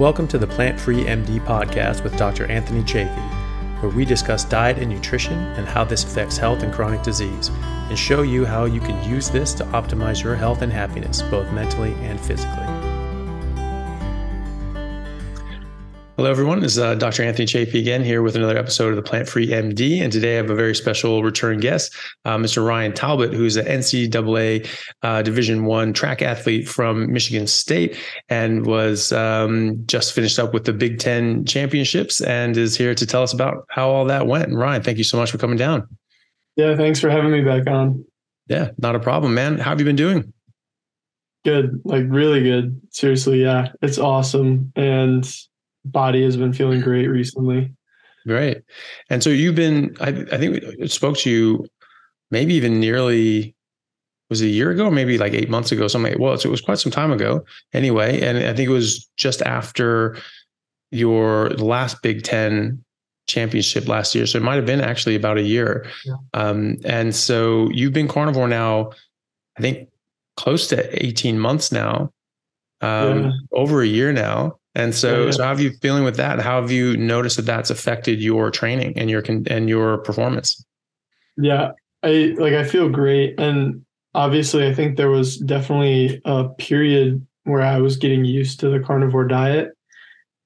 Welcome to the Plant Free MD podcast with Dr. Anthony Chaffee, where we discuss diet and nutrition and how this affects health and chronic disease, and show you how you can use this to optimize your health and happiness, both mentally and physically. Hello, everyone. This is uh, Dr. Anthony Chaffee again here with another episode of the Plant Free MD. And today I have a very special return guest, uh, Mr. Ryan Talbot, who's an NCAA uh, Division One track athlete from Michigan State and was um, just finished up with the Big Ten championships and is here to tell us about how all that went. Ryan, thank you so much for coming down. Yeah, thanks for having me back on. Yeah, not a problem, man. How have you been doing? Good, like really good. Seriously, yeah, it's awesome. And body has been feeling great recently. Great. And so you've been, I, I think we spoke to you maybe even nearly, was it a year ago, maybe like eight months ago, something. Well, it was quite some time ago anyway. And I think it was just after your last Big Ten championship last year. So it might have been actually about a year. Yeah. Um, and so you've been carnivore now, I think close to 18 months now, um, yeah. over a year now. And so, yeah. so how have you feeling with that? How have you noticed that that's affected your training and your and your performance? Yeah, I like I feel great, and obviously, I think there was definitely a period where I was getting used to the carnivore diet,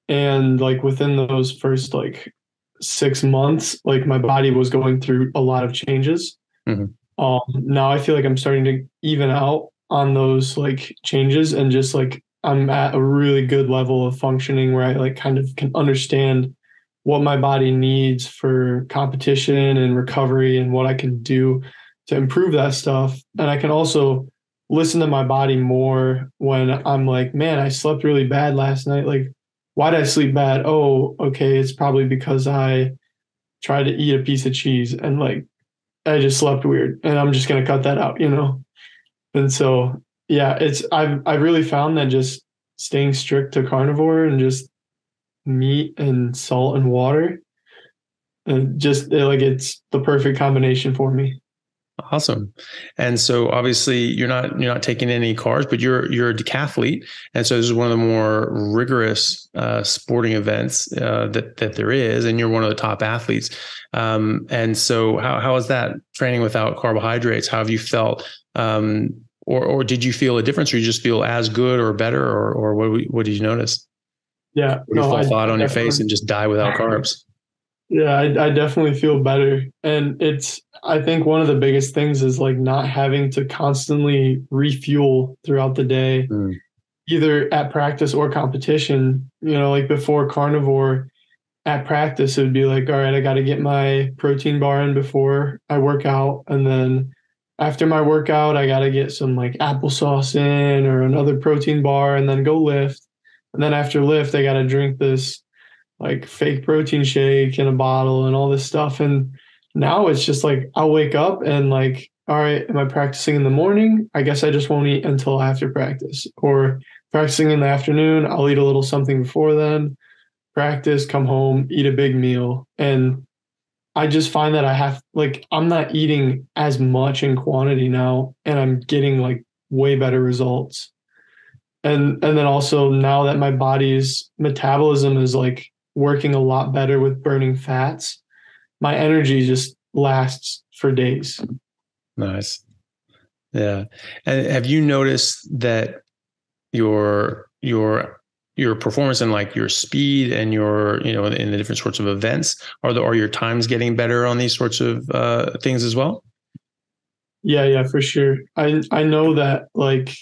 and like within those first like six months, like my body was going through a lot of changes. Mm-hmm. Um, now I feel like I'm starting to even out on those like changes and just like I'm at a really good level of functioning where I like kind of can understand what my body needs for competition and recovery and what I can do to improve that stuff. And I can also listen to my body more when I'm like, man, I slept really bad last night. Like, why did I sleep bad? Oh, okay. It's probably because I tried to eat a piece of cheese and like I just slept weird and I'm just going to cut that out, you know? And so yeah, it's I've I've really found that just staying strict to carnivore and just meat and salt and water and just like it's the perfect combination for me. Awesome. And so obviously you're not you're not taking any carbs but you're you're a decathlete. And so this is one of the more rigorous uh, sporting events uh, that that there is and you're one of the top athletes. Um, and so how how is that training without carbohydrates? How have you felt um, or or did you feel a difference, or you just feel as good or better, or or what what did you notice? Yeah, or you no, fall flat on your face and just die without carbs. Yeah, I, I definitely feel better, and it's I think one of the biggest things is like not having to constantly refuel throughout the day, mm. either at practice or competition. You know, like before carnivore, at practice it would be like, all right, I got to get my protein bar in before I work out, and then after my workout, I got to get some like applesauce in or another protein bar and then go lift. And then after lift, I got to drink this like fake protein shake in a bottle and all this stuff. And now it's just like I'll wake up and like, all right, am I practicing in the morning? I guess I just won't eat until after practice. Or practicing in the afternoon, I'll eat a little something before then. Practice, come home, eat a big meal. And I just find that I have like I'm not eating as much in quantity now and I'm getting like way better results. And and then also now that my body's metabolism is like working a lot better with burning fats, my energy just lasts for days. Nice. Yeah. And have you noticed that your your your performance and like your speed and your you know in the different sorts of events are the are your times getting better on these sorts of uh, things as well? Yeah yeah for sure. I i know that like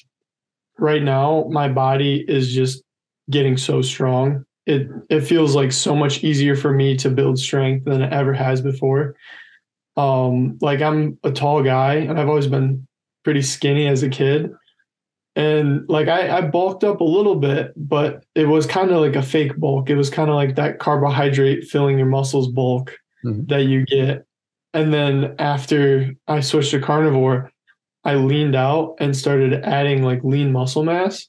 right now my body is just getting so strong. It it feels like so much easier for me to build strength than it ever has before. Um like i'm a tall guy and i've always been pretty skinny as a kid and like I, I bulked up a little bit, but it was kind of like a fake bulk. It was kind of like that carbohydrate filling your muscles bulk mm-hmm. that you get. And then after I switched to carnivore, I leaned out and started adding like lean muscle mass.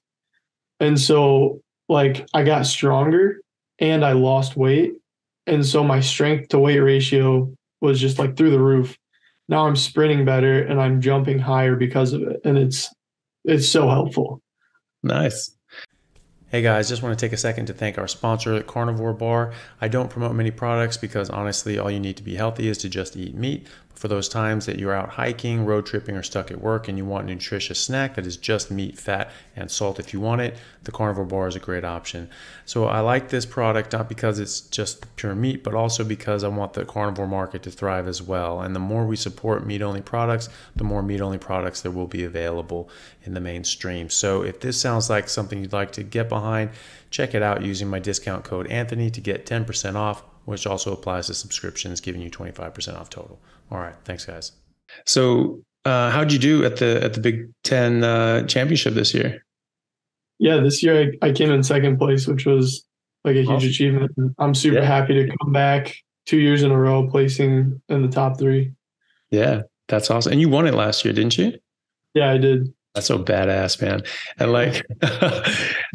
And so like I got stronger and I lost weight. And so my strength to weight ratio was just like through the roof. Now I'm sprinting better and I'm jumping higher because of it. And it's it's so helpful. Nice. Hey guys, just want to take a second to thank our sponsor, Carnivore Bar. I don't promote many products because honestly, all you need to be healthy is to just eat meat for those times that you're out hiking, road tripping, or stuck at work and you want a nutritious snack that is just meat, fat, and salt if you want it, the carnivore bar is a great option. So I like this product not because it's just pure meat, but also because I want the carnivore market to thrive as well. And the more we support meat only products, the more meat only products there will be available in the mainstream. So if this sounds like something you'd like to get behind, check it out using my discount code Anthony to get 10% off, which also applies to subscriptions, giving you 25% off total. All right. Thanks, guys. So, uh, how'd you do at the at the Big Ten uh, championship this year? Yeah, this year I, I came in second place, which was like a huge awesome. achievement. I'm super yeah. happy to come back two years in a row, placing in the top three. Yeah, that's awesome. And you won it last year, didn't you? Yeah, I did. That's so badass, man. And like, and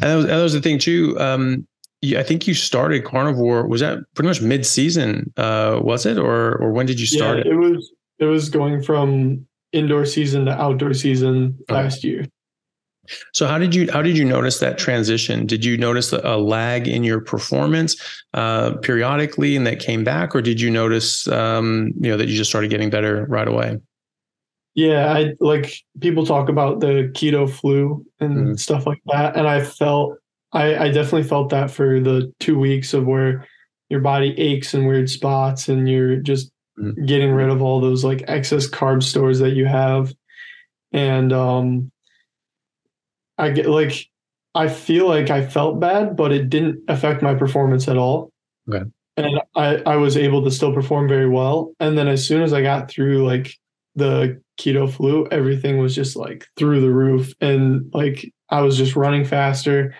that was, that was the thing too. Um, I think you started carnivore. Was that pretty much mid-season? Uh, was it, or or when did you start yeah, it? It was. It was going from indoor season to outdoor season okay. last year. So how did you how did you notice that transition? Did you notice a lag in your performance uh, periodically, and that came back, or did you notice um, you know that you just started getting better right away? Yeah, I like people talk about the keto flu and mm stuff like that, and I felt I, I definitely felt that for the two weeks of where your body aches in weird spots and you're just mm-hmm. getting rid of all those like excess carb stores that you have. And um I get like I feel like I felt bad, but it didn't affect my performance at all. Okay. And I, I was able to still perform very well. And then as soon as I got through like the keto flu, everything was just like through the roof. And like I was just running faster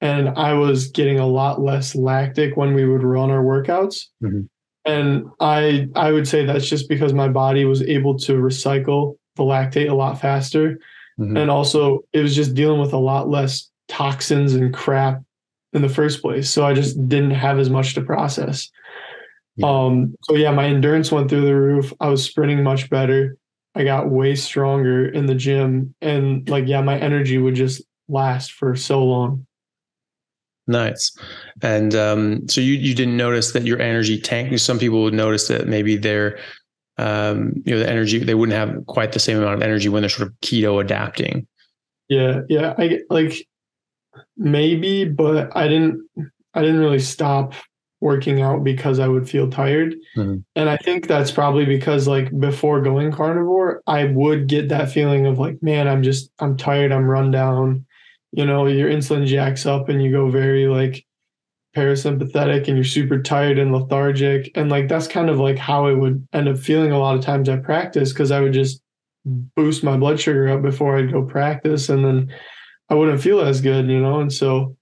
and I was getting a lot less lactic when we would run our workouts. Mm-hmm. And I I would say that's just because my body was able to recycle the lactate a lot faster. Mm-hmm. And also it was just dealing with a lot less toxins and crap in the first place. So I just didn't have as much to process. Yeah. Um so yeah, my endurance went through the roof. I was sprinting much better. I got way stronger in the gym and like yeah, my energy would just last for so long. Nice. And um, so you you didn't notice that your energy tanked. Some people would notice that maybe their um, you know the energy they wouldn't have quite the same amount of energy when they're sort of keto adapting. Yeah, yeah. I like maybe, but I didn't I didn't really stop working out because I would feel tired. Mm-hmm. And I think that's probably because like before going carnivore, I would get that feeling of like, man, I'm just I'm tired, I'm run down you know your insulin jacks up and you go very like parasympathetic and you're super tired and lethargic and like that's kind of like how I would end up feeling a lot of times at practice because I would just boost my blood sugar up before I'd go practice and then I wouldn't feel as good, you know. And so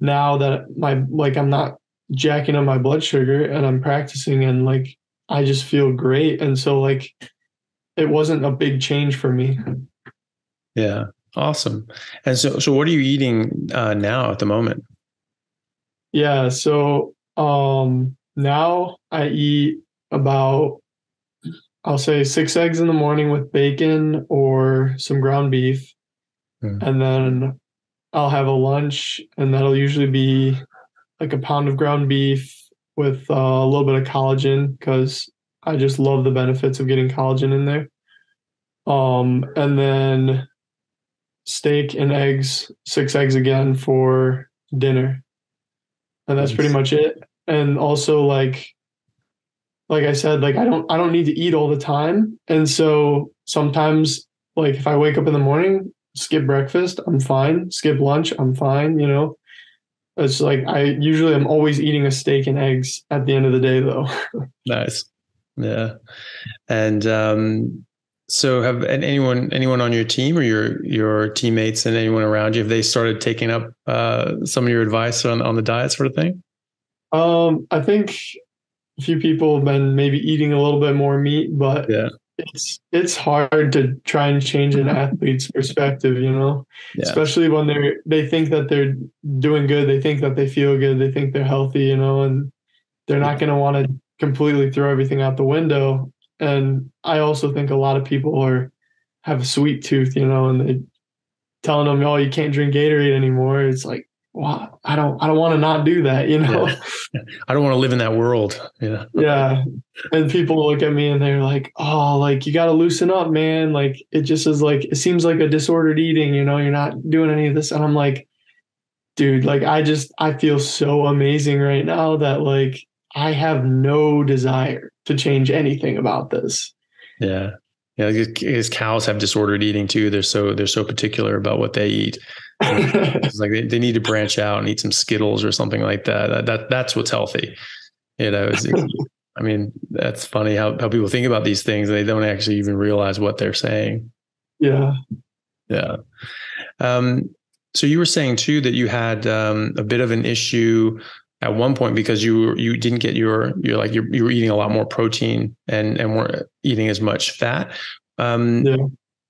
now that my like I'm not jacking up my blood sugar and I'm practicing and like I just feel great. And so like it wasn't a big change for me. Yeah. Awesome. And so, so what are you eating uh, now at the moment? Yeah. So um, now I eat about, I'll say six eggs in the morning with bacon or some ground beef. Mm. And then I'll have a lunch, and that'll usually be like a pound of ground beef with uh, a little bit of collagen because I just love the benefits of getting collagen in there. Um, and then steak and eggs, six eggs again for dinner. And that's nice. pretty much it. And also like like I said, like I don't I don't need to eat all the time. And so sometimes like if I wake up in the morning, skip breakfast, I'm fine. Skip lunch, I'm fine, you know. It's like I usually I'm always eating a steak and eggs at the end of the day though. nice. Yeah. And um so have anyone anyone on your team or your your teammates and anyone around you have they started taking up uh, some of your advice on on the diet sort of thing? Um, I think a few people have been maybe eating a little bit more meat, but yeah. it's it's hard to try and change an athlete's perspective, you know, yeah. especially when they're they think that they're doing good, they think that they feel good, they think they're healthy, you know, and they're not going to want to completely throw everything out the window and I also think a lot of people are have a sweet tooth, you know, and they telling them, "Oh, you can't drink Gatorade anymore." It's like well, I don't I don't want to not do that, you know. Yeah. I don't want to live in that world. Yeah. Yeah. And people look at me and they're like, "Oh, like you got to loosen up, man. Like it just is like it seems like a disordered eating, you know, you're not doing any of this." And I'm like, "Dude, like I just I feel so amazing right now that like I have no desire to change anything about this." Yeah. Yeah, because cows have disordered eating too. They're so they're so particular about what they eat. it's like they, they need to branch out and eat some Skittles or something like that. That, that that's what's healthy. You know, I mean, that's funny how, how people think about these things and they don't actually even realize what they're saying. Yeah. Yeah. Um, so you were saying too that you had um, a bit of an issue at one point because you you didn't get your you're like you're, you were eating a lot more protein and and weren't eating as much fat. Um, yeah.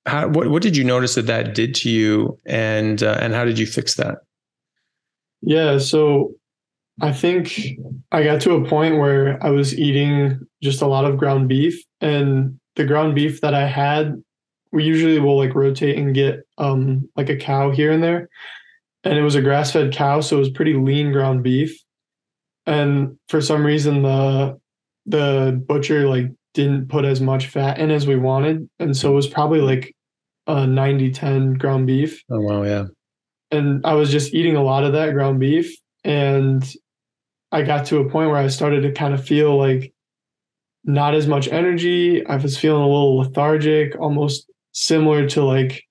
How, what what did you notice that that did to you, and uh, and how did you fix that? Yeah, so I think I got to a point where I was eating just a lot of ground beef, and the ground beef that I had, we usually will like rotate and get um like a cow here and there, and it was a grass fed cow, so it was pretty lean ground beef and for some reason the the butcher like didn't put as much fat in as we wanted. And so it was probably like a 90 10 ground beef. Oh wow yeah. And i was just eating a lot of that ground beef. And i got to a point where i started to kind of feel like not as much energy. I was feeling a little lethargic almost similar to like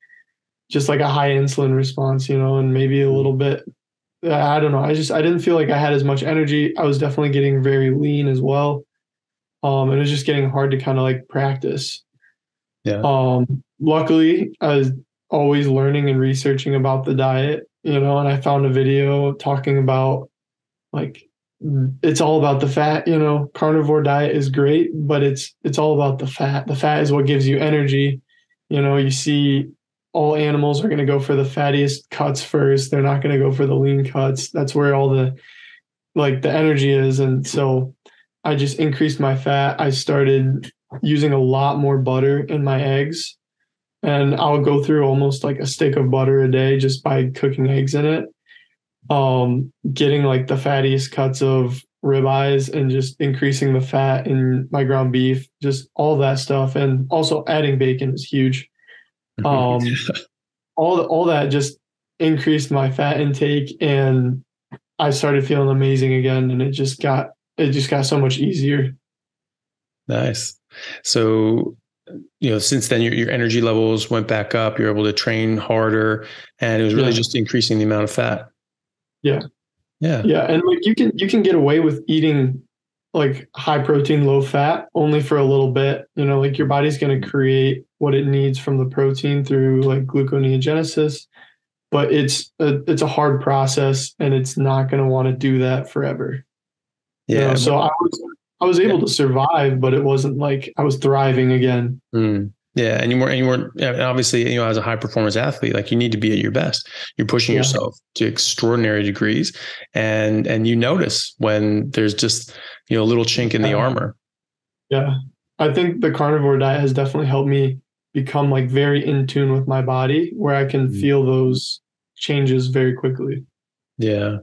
just like a high insulin response you know and maybe a little bit I don't know. I just I didn't feel like I had as much energy. I was definitely getting very lean as well. Um, it was just getting hard to kind of like practice. Yeah. Um, luckily, I was always learning and researching about the diet, you know, and I found a video talking about like it's all about the fat, you know. Carnivore diet is great, but it's it's all about the fat. The fat is what gives you energy. You know, you see all animals are going to go for the fattiest cuts first. They're not going to go for the lean cuts. That's where all the like the energy is. And so I just increased my fat. I started using a lot more butter in my eggs. And I'll go through almost like a stick of butter a day just by cooking eggs in it. Um, getting like the fattiest cuts of ribeyes and just increasing the fat in my ground beef, just all that stuff. And also adding bacon is huge. Um, all all that just increased my fat intake, and I started feeling amazing again, and it just got it just got so much easier. Nice. So you know since then your, your energy levels went back up you're able to train harder and it was really yeah. just increasing the amount of fat yeah yeah yeah and like you can you can get away with eating like high protein, low fat only for a little bit. You know, like your body's going to create what it needs from the protein through like gluconeogenesis, but it's a, it's a hard process and it's not going to want to do that forever. Yeah. You know, so I was I was able yeah. to survive, but it wasn't like I was thriving again. Mm. Yeah, and you weren't, and you weren't, obviously, you know, as a high performance athlete, like you need to be at your best. You're pushing yeah. yourself to extraordinary degrees, and and you notice when there's just you know a little chink in the armor. Yeah, I think the carnivore diet has definitely helped me become like very in tune with my body, where I can mm-hmm. feel those changes very quickly. Yeah,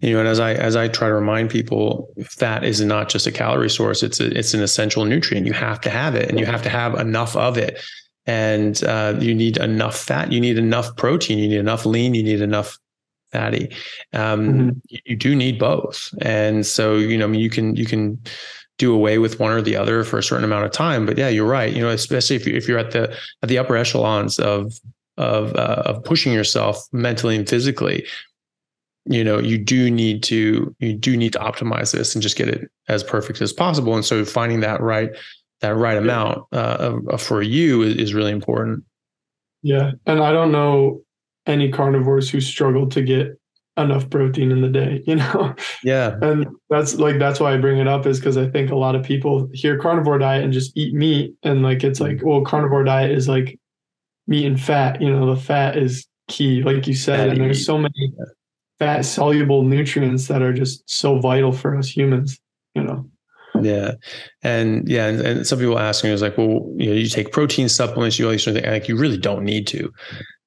you know, and as I as I try to remind people, fat is not just a calorie source; it's a, it's an essential nutrient. You have to have it, and you have to have enough of it. And uh, you need enough fat. You need enough protein. You need enough lean. You need enough fatty. Um, mm-hmm. you, you do need both. And so, you know, I mean, you can you can do away with one or the other for a certain amount of time. But yeah, you're right. You know, especially if you if you're at the at the upper echelons of of uh, of pushing yourself mentally and physically, you know you do need to you do need to optimize this and just get it as perfect as possible and so finding that right that right amount uh, for you is, is really important yeah and i don't know any carnivores who struggle to get enough protein in the day you know yeah and that's like that's why i bring it up is because i think a lot of people hear carnivore diet and just eat meat and like it's like well carnivore diet is like meat and fat you know the fat is key like you said and there's so many fat soluble nutrients that are just so vital for us humans, you know. Yeah. And yeah, and, and some people ask me, it's like, well, you know, you take protein supplements, you all these sort of things. Like you really don't need to.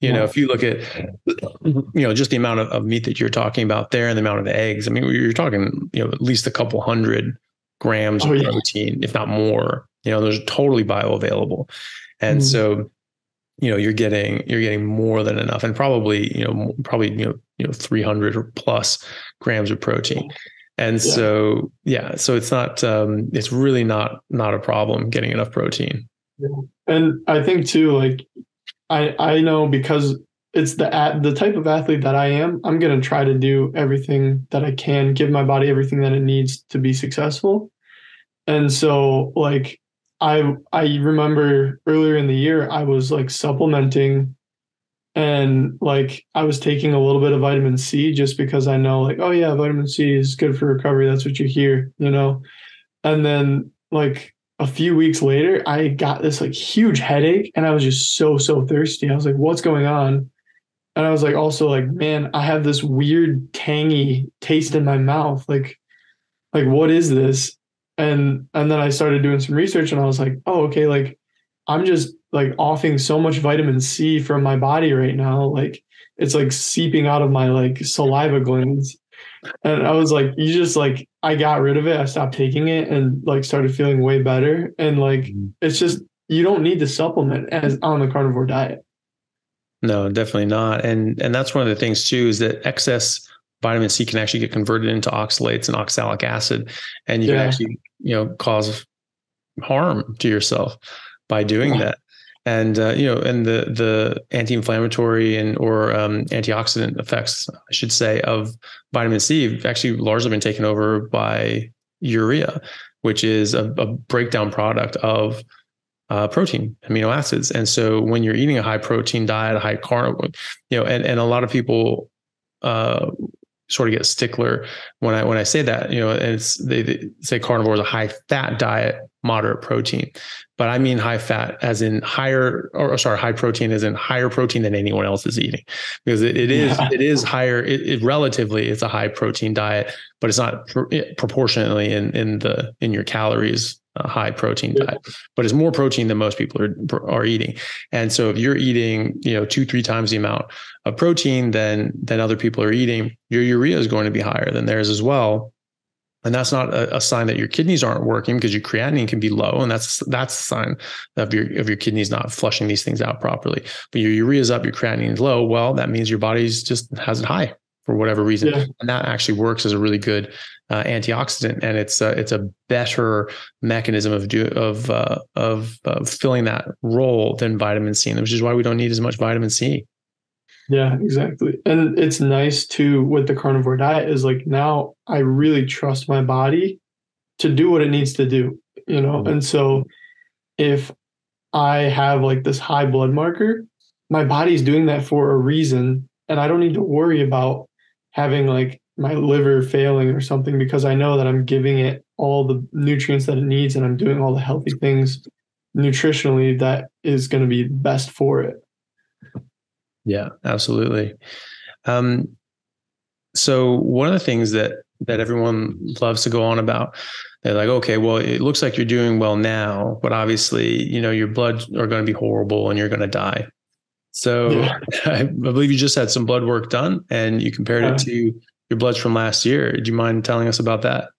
You know, if you look at, you know, just the amount of, of meat that you're talking about there and the amount of eggs, I mean, you're talking, you know, at least a couple hundred grams oh, of protein, yeah. if not more. You know, those are totally bioavailable. And mm. so, you know, you're getting you're getting more than enough, and probably, you know, probably, you know, you know, 300 or plus grams of protein. And yeah. so, yeah, so it's not, um, it's really not not a problem getting enough protein. Yeah. And I think too, like I I know because it's the the type of athlete that I am. I'm gonna try to do everything that I can, give my body everything that it needs to be successful. And so, like I I remember earlier in the year, I was like supplementing, and like I was taking a little bit of vitamin C just because I know like oh yeah, vitamin C is good for recovery. That's what you hear, you know. And then like a few weeks later, I got this like huge headache and I was just so, so thirsty. I was like, what's going on? And I was like, also like, man, I have this weird tangy taste in my mouth. Like, like, what is this? And and then I started doing some research and I was like, oh, okay, like I'm just like offing so much vitamin C from my body right now. Like it's like seeping out of my like saliva glands. And I was like, you just like, I got rid of it. I stopped taking it and like started feeling way better. And like, mm-hmm. it's just, you don't need to supplement as on the carnivore diet. No, definitely not. And, and that's one of the things too, is that excess vitamin C can actually get converted into oxalates and oxalic acid. And you yeah. can actually, you know, cause harm to yourself by doing that and uh, you know, and the the anti-inflammatory and or um, antioxidant effects, I should say, of vitamin C have actually largely been taken over by urea, which is a, a breakdown product of uh, protein, amino acids. And so when you're eating a high protein diet, a high carb, you know, and, and a lot of people uh, sort of get stickler when I when I say that, you know, and it's they, they say carnivore is a high fat diet, moderate protein but I mean high fat as in higher, or sorry, high protein as in higher protein than anyone else is eating, because it, it is yeah. it is higher. It, it, relatively it's a high protein diet, but it's not pr- proportionately in in the in your calories a high protein diet, but it's more protein than most people are are eating. And so if you're eating, you know, two three times the amount of protein than than other people are eating, your urea is going to be higher than theirs as well and that's not a, a, sign that your kidneys aren't working because your creatinine can be low and that's that's a sign of your of your kidneys not flushing these things out properly. But your urea is up your creatinine is low. Well that means your body's just has it high for whatever reason. Yeah. and that actually works as a really good uh, antioxidant and it's uh, it's a better mechanism of do of uh, of of filling that role than vitamin C which is why we don't need as much vitamin C yeah, exactly. And it's nice too with the carnivore diet is like now I really trust my body to do what it needs to do, you know? Mm-hmm. And so if I have like this high blood marker, my body's doing that for a reason. And I don't need to worry about having like my liver failing or something because I know that I'm giving it all the nutrients that it needs and I'm doing all the healthy things nutritionally that is going to be best for it. Yeah, absolutely. Um, so one of the things that that everyone loves to go on about, they're like, okay, well, it looks like you're doing well now, but obviously, you know, your blood are going to be horrible and you're going to die. So yeah. I believe you just had some blood work done and you compared yeah. it to your bloods from last year. Do you mind telling us about that?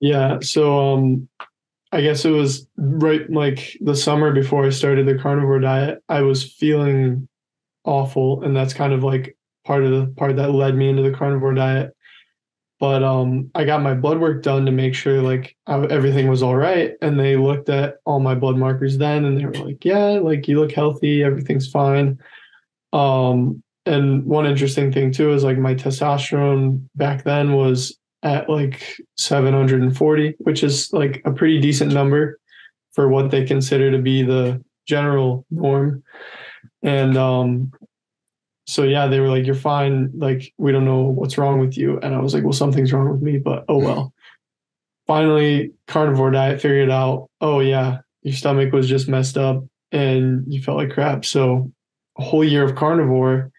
Yeah. So um I guess it was right like the summer before I started the carnivore diet. I was feeling awful, and that's kind of like part of the part that led me into the carnivore diet. But um, I got my blood work done to make sure like I, everything was all right, and they looked at all my blood markers then, and they were like, "Yeah, like you look healthy, everything's fine." Um, and one interesting thing too is like my testosterone back then was at like 740, which is like a pretty decent number for what they consider to be the general norm. And um, so yeah, they were like, "You're fine. Like we don't know what's wrong with you." And I was like, "Well, something's wrong with me, but oh well." Finally, carnivore diet figured out. Oh yeah, your stomach was just messed up and you felt like crap. So a whole year of carnivore,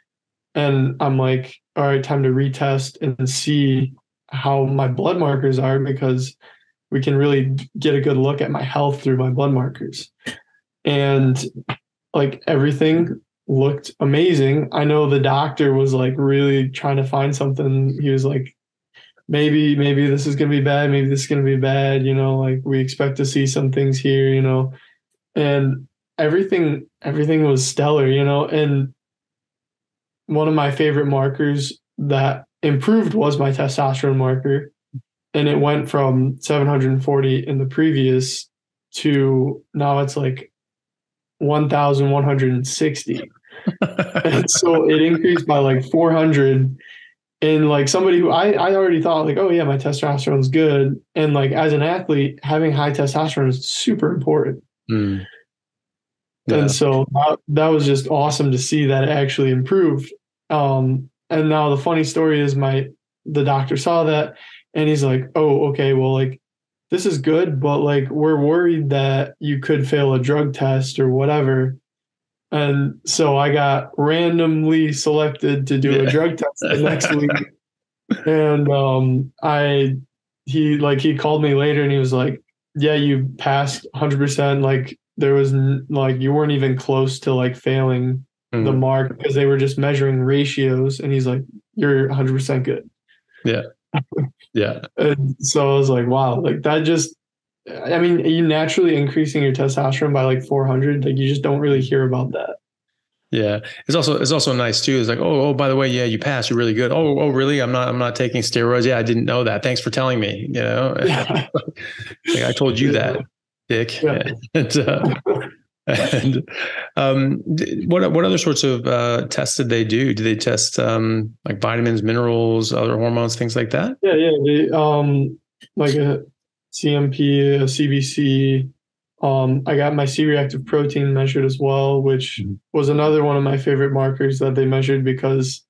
and I'm like, all right, time to retest and see how my blood markers are because we can really get a good look at my health through my blood markers. And like everything looked amazing. I know the doctor was like really trying to find something. He was like, maybe, maybe this is going to be bad. Maybe this is going to be bad. You know, like we expect to see some things here, you know, and everything, everything was stellar, you know, and one of my favorite markers that improved was my testosterone marker. And it went from 740 in the previous to now it's like 1,160. And so it increased by like 400 and like somebody who I, I already thought like oh yeah my testosterone's good and like as an athlete having high testosterone is super important mm. yeah. and so that, that was just awesome to see that it actually improved um and now the funny story is my the doctor saw that and he's like oh okay well like this is good, but like we're worried that you could fail a drug test or whatever. And so I got randomly selected to do yeah. a drug test the next week. And um I he like he called me later and he was like, "Yeah, you passed 100%. Like there was like you weren't even close to like failing mm-hmm. the mark because they were just measuring ratios and he's like, "You're 100% good." Yeah. Yeah. And so I was like, wow, like that just, I mean, you naturally increasing your testosterone by like 400, like you just don't really hear about that. Yeah, it's also it's also nice too. It's like, oh, oh, by the way, yeah, you passed. You're really good. Oh, oh, really? I'm not. I'm not taking steroids. Yeah, I didn't know that. Thanks for telling me. You know, yeah. like I told you that, Dick. Yeah. and, uh, and um, what what other sorts of uh, tests did they do? Do they test um, like vitamins, minerals, other hormones, things like that? Yeah, yeah. They, um, like a CMP, a CBC. Um, I got my C-reactive protein measured as well, which mm-hmm. was another one of my favorite markers that they measured because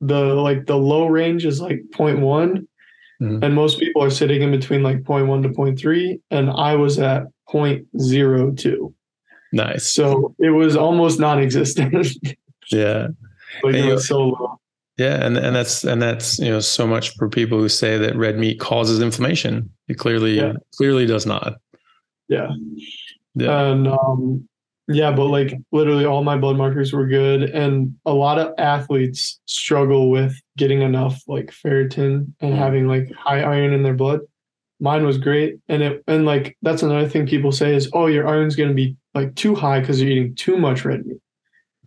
the like the low range is like 0.1 mm-hmm. and most people are sitting in between like 0.1 to 0.3 and I was at 0.02. Nice. So it was almost non-existent. yeah. Like it was so low. Yeah, and and that's and that's you know so much for people who say that red meat causes inflammation. It clearly yeah. clearly does not. Yeah. Yeah. And um yeah, but like literally all my blood markers were good and a lot of athletes struggle with getting enough like ferritin and having like high iron in their blood. Mine was great and it and like that's another thing people say is oh your iron's going to be like too high because you're eating too much red meat.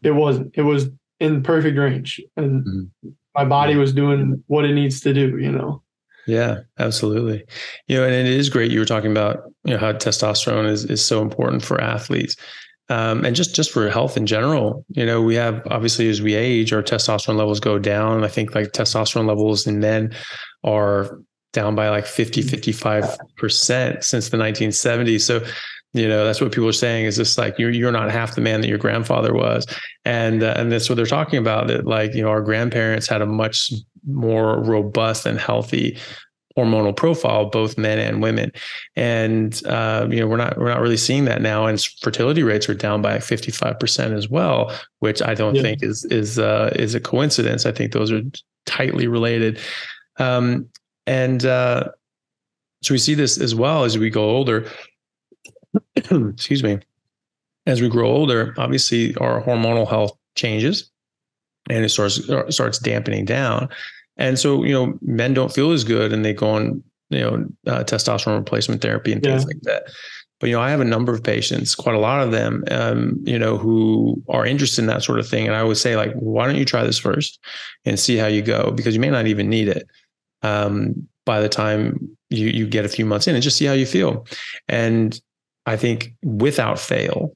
It wasn't. It was in perfect range, and mm-hmm. my body was doing what it needs to do. You know. Yeah, absolutely. You know, and it is great. You were talking about you know how testosterone is is so important for athletes. Um, and just just for health in general, you know, we have obviously as we age, our testosterone levels go down. I think like testosterone levels in men are down by like 50, 55% since the 1970s. So you know that's what people are saying is just like you're you're not half the man that your grandfather was. And uh, and that's what they're talking about that like you know our grandparents had a much more robust and healthy hormonal profile both men and women. And uh, you know we're not we're not really seeing that now and fertility rates are down by 55% as well which i don't yeah. think is is uh, is a coincidence. I think those are tightly related. Um, and uh, so we see this as well as we go older excuse me, as we grow older, obviously our hormonal health changes and it starts uh, starts dampening down. And so, you know, men don't feel as good and they go on, you know, uh, testosterone replacement therapy and things yeah. like that. But, you know, I have a number of patients, quite a lot of them, um, you know, who are interested in that sort of thing. And I would say, like, why don't you try this first and see how you go? Because you may not even need it um, by the time you, you get a few months in and just see how you feel. And I think without fail,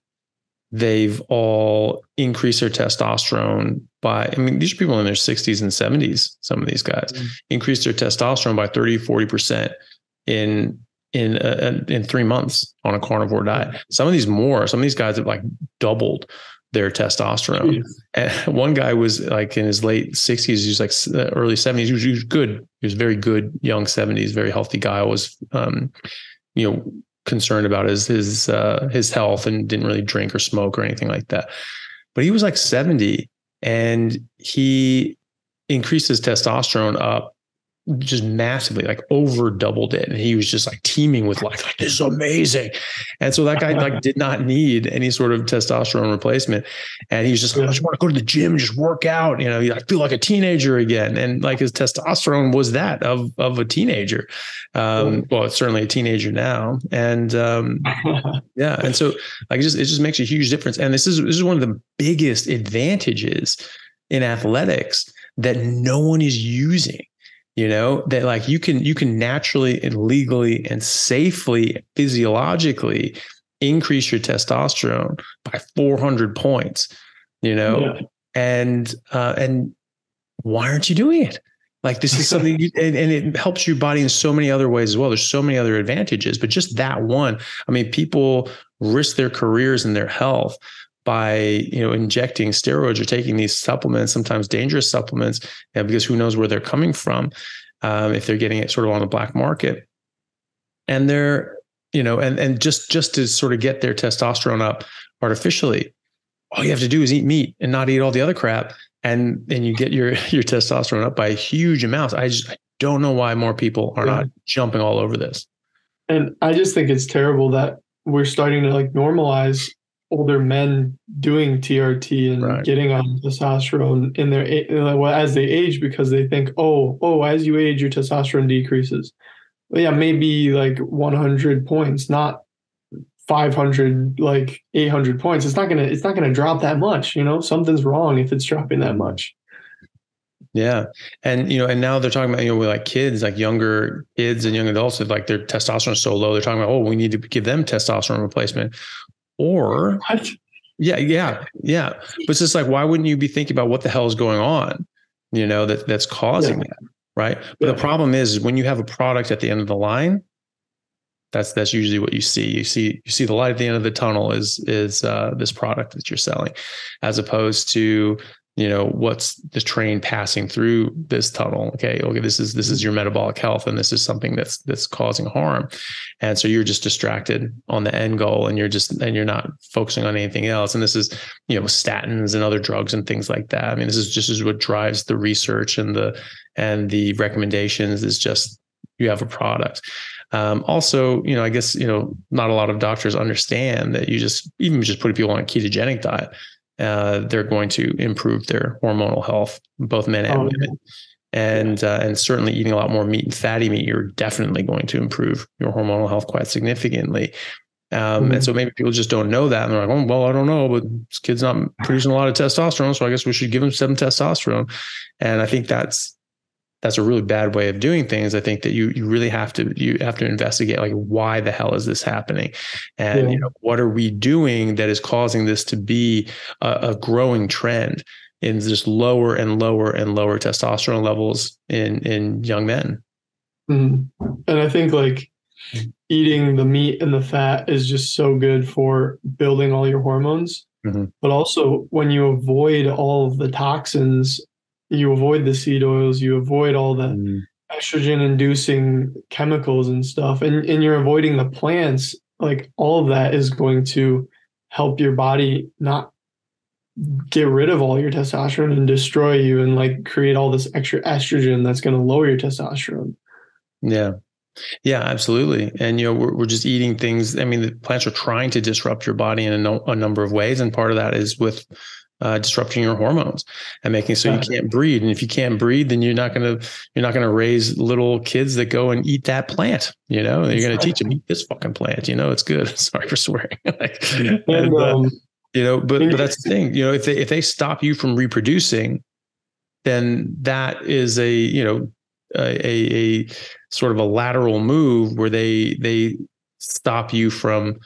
they've all increased their testosterone by, I mean, these are people in their 60s and 70s, some of these guys mm-hmm. increased their testosterone by 30, 40% in in uh, in three months on a carnivore diet. Some of these more, some of these guys have like doubled their testosterone. And one guy was like in his late 60s, he was like uh, early 70s. He was, he was good. He was very good, young 70s, very healthy guy. Was um, you know concerned about his his uh, his health and didn't really drink or smoke or anything like that. But he was like 70 and he increased his testosterone up just massively, like over doubled it. And he was just like teeming with life, like this is amazing. And so that guy like did not need any sort of testosterone replacement. And he was just like, I just want to go to the gym, and just work out. You know, I feel like a teenager again. And like his testosterone was that of of a teenager. Um, well, it's certainly a teenager now. And um, yeah. And so like it just it just makes a huge difference. And this is this is one of the biggest advantages in athletics that no one is using you know that like you can you can naturally and legally and safely physiologically increase your testosterone by 400 points you know? Yeah. and uh and why aren't you doing it? Like this is something you, and, and it helps your body in so many other ways as well. There's so many other advantages but just that one i mean people risk their careers and their health by you know injecting steroids or taking these supplements, sometimes dangerous supplements, yeah, because who knows where they're coming from um, if they're getting it sort of on the black market, and they're you know and and just just to sort of get their testosterone up artificially, all you have to do is eat meat and not eat all the other crap, and then you get your your testosterone up by huge amounts. I just I don't know why more people are yeah. not jumping all over this. And I just think it's terrible that we're starting to like normalize older men doing TRT and right. getting on testosterone in their well, as they age because they think, oh, oh, as you age, your testosterone decreases. But yeah, maybe like 100 points, not 500, like 800 points. It's not gonna, it's not gonna drop that much. You know, something's wrong if it's dropping that much. Yeah. And, you know, and now they're talking about, you know, with like kids, like younger kids and young adults, like their testosterone is so low, they're talking about, oh, we need to give them testosterone replacement. Or what? yeah, yeah, yeah. But it's just like, why wouldn't you be thinking about what the hell is going on? You know, that that's causing yeah. that. Right. But yeah. the problem is when you have a product at the end of the line, that's that's usually what you see. You see you see the light at the end of the tunnel is is uh, this product that you're selling, as opposed to you know what's the train passing through this tunnel? Okay okay this is this is your metabolic health and this is something that's that's causing harm. And so you're just distracted on the end goal and you're just and you're not focusing on anything else. And this is you know statins and other drugs and things like that. I mean this is just is what drives the research and the and the recommendations is just you have a product. Um, also, you know, I guess you know, not a lot of doctors understand that you just even just putting people on a ketogenic diet uh, they're going to improve their hormonal health, both men and oh, women. And uh, and certainly eating a lot more meat and fatty meat, you're definitely going to improve your hormonal health quite significantly. Um, mm-hmm. And so maybe people just don't know that, and they're like, "Oh, well, I don't know, but this kid's not producing a lot of testosterone, so I guess we should give him some testosterone." And I think that's that's a really bad way of doing things. I think that you you really have to you have to investigate like why the hell is this happening, and yeah. you know what are we doing that is causing this to be a, a growing trend in just lower and lower and lower testosterone levels in in young men. Mm-hmm. And I think like eating the meat and the fat is just so good for building all your hormones. Mm-hmm. But also, when you avoid all of the toxins you avoid the seed oils, you avoid all the mm. estrogen inducing chemicals and stuff, and, and you're avoiding the plants, like all of that is going to help your body not get rid of all your testosterone and destroy you and like create all this extra estrogen that's going to lower your testosterone. Yeah. Yeah, absolutely. And you know, we're, we're just eating things. I mean, the plants are trying to disrupt your body in a, no, a number of ways, and part of that is with uh, disrupting your hormones and making so you can't breed. And if you can't breed, then you're not going to you're not going to raise little kids that go and eat that plant. You know, you're going to teach them eat this fucking plant. You know, it's good. Sorry for swearing. like, and, uh, um, you know, but but that's the thing. You know, if they if they stop you from reproducing, then that is a you know a, a, a sort of a lateral move where they they stop you from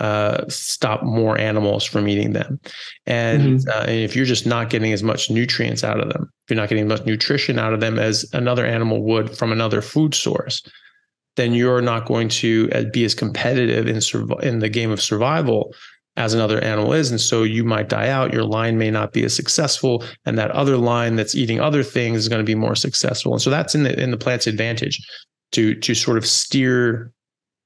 uh, stop more animals from eating them. And, mm-hmm. uh, and, if you're just not getting as much nutrients out of them, if you're not getting as much nutrition out of them as another animal would from another food source, then you're not going to uh, be as competitive in surv- in the game of survival as another animal is. And so you might die out. Your line may not be as successful, and that other line that's eating other things is going to be more successful. And so that's in the in the plant's advantage to to sort of steer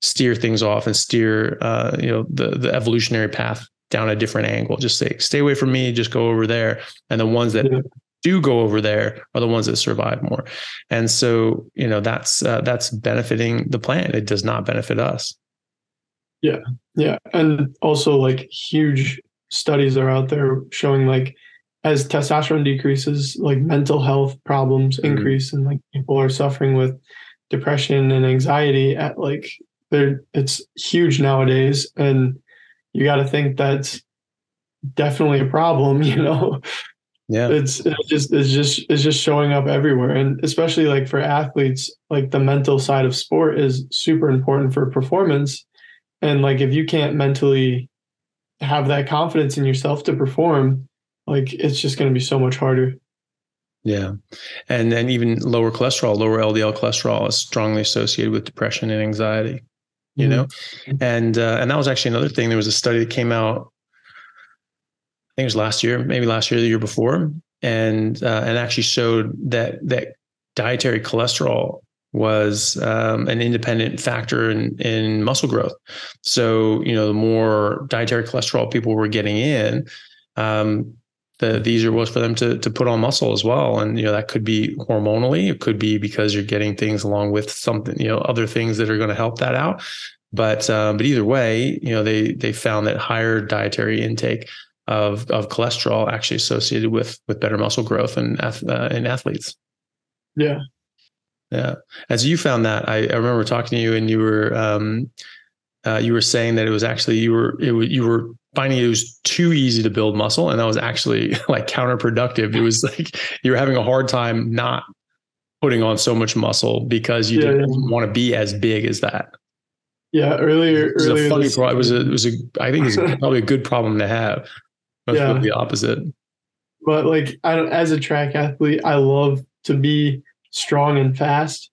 steer things off and steer uh, you know the the evolutionary path down a different angle. Just say, stay away from me, just go over there. And the ones that yeah. do go over there are the ones that survive more. And so, you know, that's uh, that's benefiting the plant. It does not benefit us. Yeah. Yeah. And also like huge studies are out there showing like as testosterone decreases, like mental health problems mm-hmm. increase and like people are suffering with depression and anxiety at like it's huge nowadays. And you got to think that's definitely a problem, you know. Yeah. It's it's just it's just it's just showing up everywhere. And especially like for athletes, like the mental side of sport is super important for performance. And like if you can't mentally have that confidence in yourself to perform, like it's just going to be so much harder. Yeah. And then even lower cholesterol, lower LDL cholesterol is strongly associated with depression and anxiety, you mm-hmm. know? And uh, and that was actually another thing. There was a study that came out I think it was last year, maybe last year, the year before, and uh, and actually showed that that dietary cholesterol was um, an independent factor in, in muscle growth. So, you know, the more dietary cholesterol people were getting in, um, the, the easier it was for them to, to put on muscle as well. And, you know, that could be hormonally, it could be because you're getting things along with something, you know, other things that are going to help that out. But, um, but either way, you know, they, they found that higher dietary intake of, of cholesterol actually associated with, with better muscle growth in, uh, in athletes. Yeah. Yeah. As you found that, I, I remember talking to you and you were, um, uh, you were saying that it was actually, you were, it was, you were finding it was too easy to build muscle. And that was actually like counterproductive. It was like you were having a hard time not putting on so much muscle because you yeah, didn't yeah. want to be as big as that. Yeah. Earlier, it was earlier a funny problem. It was a, it was a, I think it's probably a good problem to have. yeah. the opposite. But like, I don't, as a track athlete, I love to be strong and fast.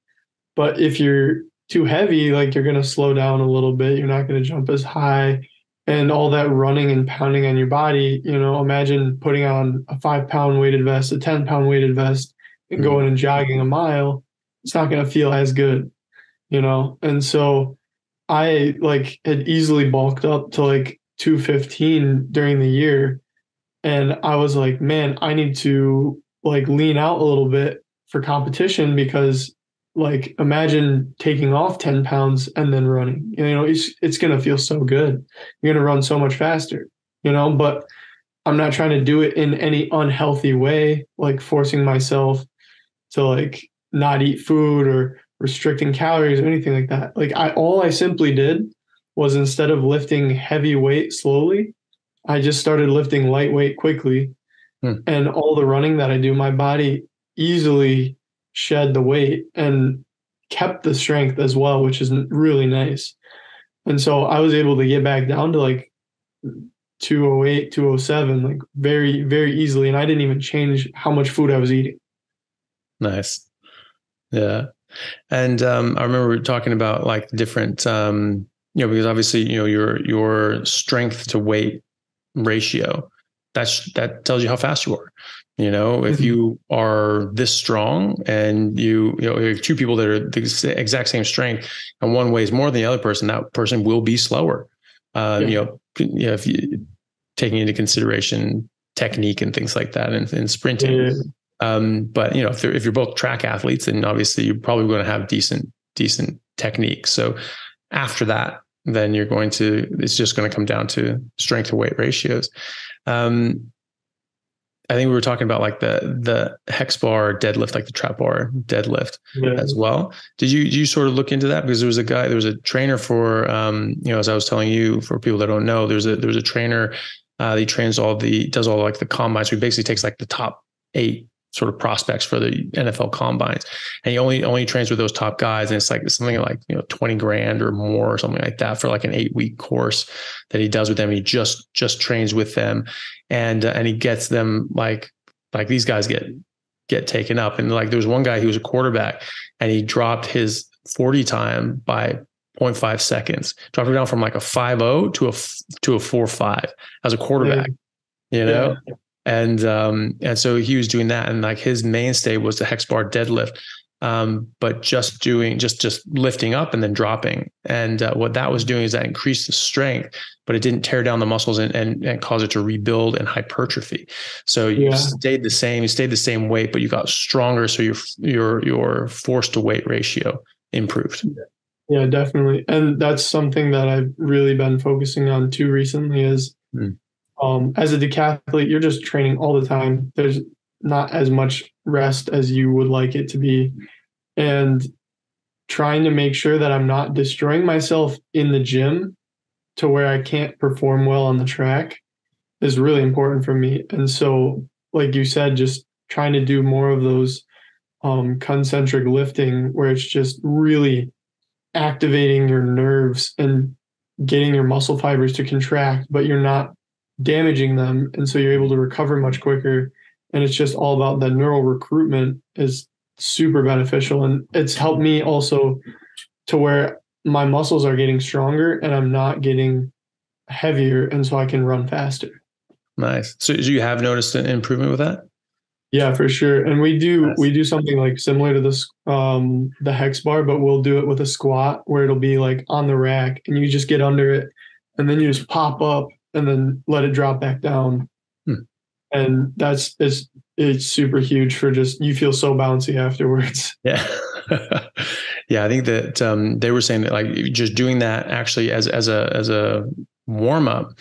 But if you're too heavy, like you're going to slow down a little bit. You're not going to jump as high. And all that running and pounding on your body, you know, imagine putting on a five pound weighted vest, a 10 pound weighted vest, and mm-hmm. going and jogging a mile. It's not going to feel as good, you know? And so I like had easily bulked up to like 215 during the year. And I was like, man, I need to like lean out a little bit for competition because like imagine taking off 10 pounds and then running. You know it's it's going to feel so good. You're going to run so much faster you know but i'm not trying to do it in any unhealthy way like forcing myself to like not eat food or restricting calories or anything like that. Like i all i simply did was instead of lifting heavy weight slowly i just started lifting lightweight quickly. Hmm. and all the running that i do my body easily shed the weight and kept the strength as well, which is really nice. And so I was able to get back down to like 208, 207, like very, very easily. And I didn't even change how much food I was eating. Nice. Yeah. And um, I remember talking about like different, um, you know, because obviously, you know, your your strength to weight ratio, that's that tells you how fast you are. You know, if mm-hmm. you are this strong and you, you know, two people that are the exact same strength and one weighs more than the other person, that person will be slower. Um, yeah. You know, you know, if you taking into consideration technique and things like that and, and sprinting. Yeah. Um, but you know, if, if you're both track athletes, then obviously you're probably going to have decent, decent technique. So after that, then you're going to, it's just going to come down to strength to weight ratios. Um, I think we were talking about like the the hex bar deadlift, like the trap bar deadlift yeah. as well. Did you did you sort of look into that because there was a guy, there was a trainer for um, you know, as I was telling you, for people that don't know, there's a there was a trainer uh, he trains all the does all like the combines. So he basically takes like the top eight sort of prospects for the NFL combines. And he only only trains with those top guys. And it's like something like, you know, 20 grand or more or something like that for like an eight week course that he does with them. He just just trains with them and uh, and he gets them like like these guys get get taken up. And like there was one guy who was a quarterback and he dropped his 40 time by 0.5 seconds, dropped it down from like a 5 to a to a 4 5 as a quarterback. Yeah. You know? Yeah and um, and so he was doing that, and like his mainstay was the hex bar deadlift. um, but just doing just just lifting up and then dropping. And uh, what that was doing is that increased the strength, but it didn't tear down the muscles and and, and cause it to rebuild and hypertrophy. So you yeah. stayed the same, you stayed the same weight, but you got stronger. So your your your force to weight ratio improved. Yeah, definitely. And that's something that I've really been focusing on too recently is mm. Um, as a decathlete, you're just training all the time. There's not as much rest as you would like it to be. And trying to make sure that I'm not destroying myself in the gym to where I can't perform well on the track is really important for me. And so, like you said, just trying to do more of those um, concentric lifting where it's just really activating your nerves and getting your muscle fibers to contract, but you're not damaging them. And so you're able to recover much quicker. And it's just all about that neural recruitment is super beneficial. And it's helped me also to where my muscles are getting stronger and I'm not getting heavier. And so I can run faster. Nice. So you have noticed an improvement with that? Yeah, for sure. And we do we do something like similar to this um the hex bar, but we'll do it with a squat where it'll be like on the rack and you just get under it and then you just pop up and then let it drop back down. Hmm. And that's it's it's super huge for just you feel so bouncy afterwards. Yeah. yeah, I think that um they were saying that like just doing that actually as as a as a warm up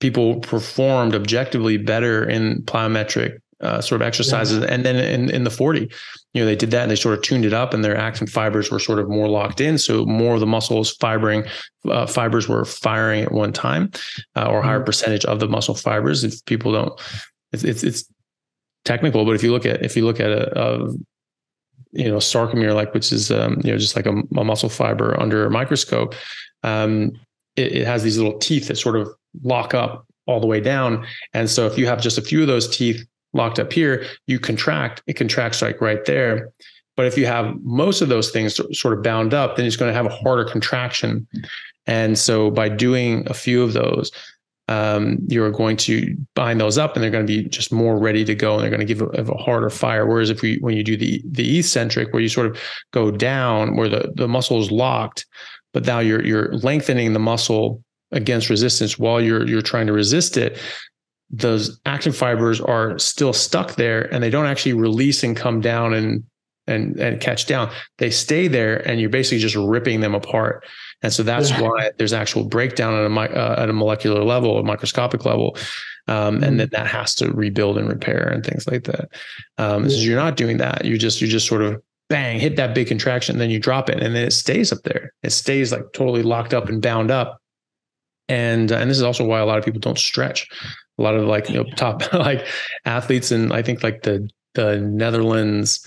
people performed objectively better in plyometric uh, sort of exercises. Yeah. And then in, in the 40, you know, they did that and they sort of tuned it up and their actin fibers were sort of more locked in. So more of the muscles fibering, uh, fibers were firing at one time uh, or higher mm-hmm. percentage of the muscle fibers. If people don't, it's, it's, it's, technical, but if you look at, if you look at a, a you know, sarcomere, like, which is, um, you know, just like a, a muscle fiber under a microscope, um, it, it has these little teeth that sort of lock up all the way down. And so if you have just a few of those teeth locked up here, you contract, it contracts like right there. But if you have most of those things sort of bound up, then it's going to have a harder contraction. And so by doing a few of those, um, you're going to bind those up and they're going to be just more ready to go and they're going to give a, a, harder fire. Whereas if we, when you do the, the eccentric, where you sort of go down where the, the muscle is locked, but now you're, you're lengthening the muscle against resistance while you're, you're trying to resist it those actin fibers are still stuck there and they don't actually release and come down and and and catch down. They stay there and you're basically just ripping them apart. And so that's yeah. why there's actual breakdown at a uh, at a molecular level, a microscopic level. Um, and then that has to rebuild and repair and things like that. Um, yeah. So you're not doing that. You just you just sort of bang hit that big contraction, then you drop it, and then it stays up there. It stays like totally locked up and bound up. And uh, and this is also why a lot of people don't stretch a lot of like you know top like athletes and I think like the the Netherlands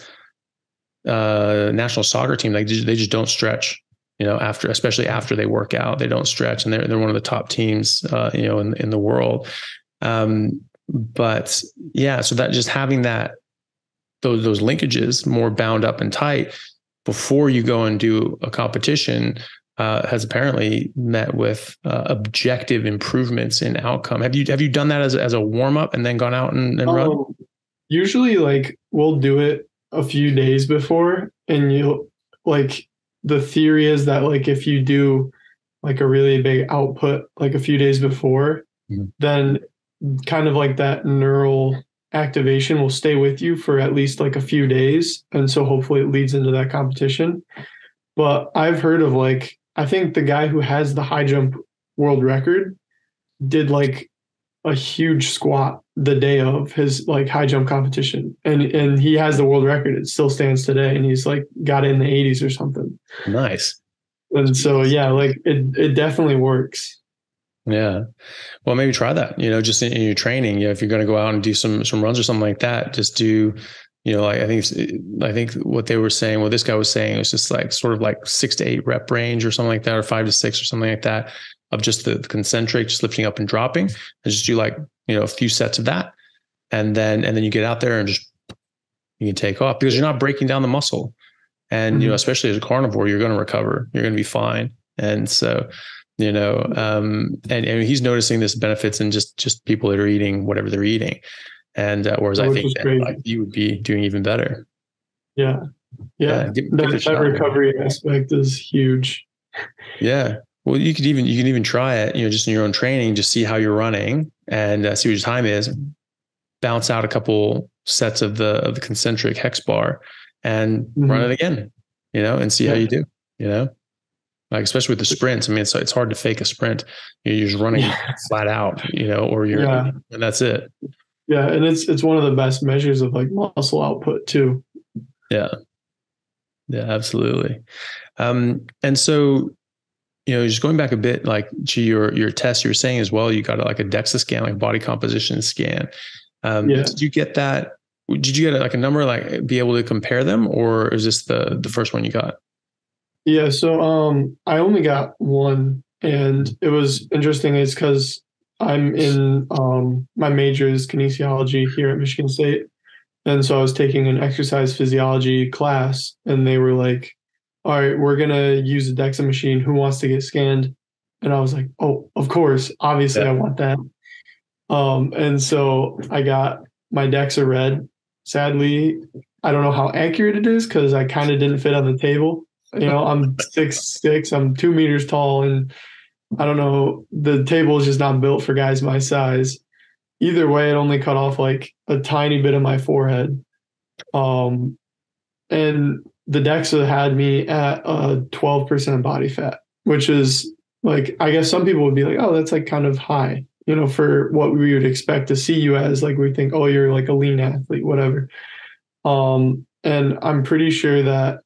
uh, national soccer team like they just don't stretch you know after especially after they work out. They don't stretch and they're they're one of the top teams uh, you know in in the world. Um, but yeah so that just having that those those linkages more bound up and tight before you go and do a competition uh, has apparently met with uh, objective improvements in outcome. Have you have you done that as as a warm up and then gone out and, and um, run? Usually, like we'll do it a few days before, and you like the theory is that like if you do like a really big output like a few days before, mm-hmm. then kind of like that neural activation will stay with you for at least like a few days, and so hopefully it leads into that competition. But I've heard of like I think the guy who has the high jump world record did like a huge squat the day of his like high jump competition. And and he has the world record. It still stands today. And he's like got it in the 80s or something. Nice. And so yeah like it it definitely works. Yeah. Well maybe try that you know just in, in your training. You know if you're going to go out and do some some runs or something like that just do you know, like I think I think what they were saying, what this guy was saying, was just like sort of like six to eight rep range or something like that, or five to six or something like that, of just the, the concentric, just lifting up and dropping, and just do like you know a few sets of that, and then and then you get out there and just you can take off because you're not breaking down the muscle, and mm-hmm. you know mm-hmm. especially as a carnivore, you're going to recover, you're going to be fine, and so you know um and, and he's noticing this benefits in just just people that are eating whatever they're eating and uh, whereas Which I think that like, you would be doing even better. Yeah. Yeah, yeah that, that recovery aspect is huge. Yeah. Well, you could even you can even try it, you know, just in your own training, just see how you're running and uh, see what your time is. Bounce out a couple sets of the of the concentric hex bar and mm-hmm. run it again, you know, and see yeah. how you do, you know. Like especially with the sprints, I mean, it's it's hard to fake a sprint. You're just running yeah. flat out, you know, or you're yeah. and that's it. Yeah, and it's it's one of the best measures of like muscle output too. Yeah, yeah, absolutely. Um, and so, you know, just going back a bit, like to your your test, you were saying as well, you got like a DEXA scan, like body composition scan. Um, yeah. Did you get that? Did you get like a number, like be able to compare them, or is this the the first one you got? Yeah, so um, I only got one, and it was interesting. Is because I'm in um, my major is kinesiology here at Michigan State. And so I was taking an exercise physiology class, and they were like, All right, we're going to use a DEXA machine. Who wants to get scanned? And I was like, Oh, of course. Obviously, yeah. I want that. Um, and so I got my DEXA read. Sadly, I don't know how accurate it is because I kind of didn't fit on the table. You know, I'm six six, I'm two meters tall, and I don't know. The table is just not built for guys my size. Either way, it only cut off like a tiny bit of my forehead. Um, and the DEXA had me at a 12% body fat, which is like, I guess some people would be like, oh, that's like kind of high, you know, for what we would expect to see you as. Like, we think, oh, you're like a lean athlete, whatever. Um, and I'm pretty sure that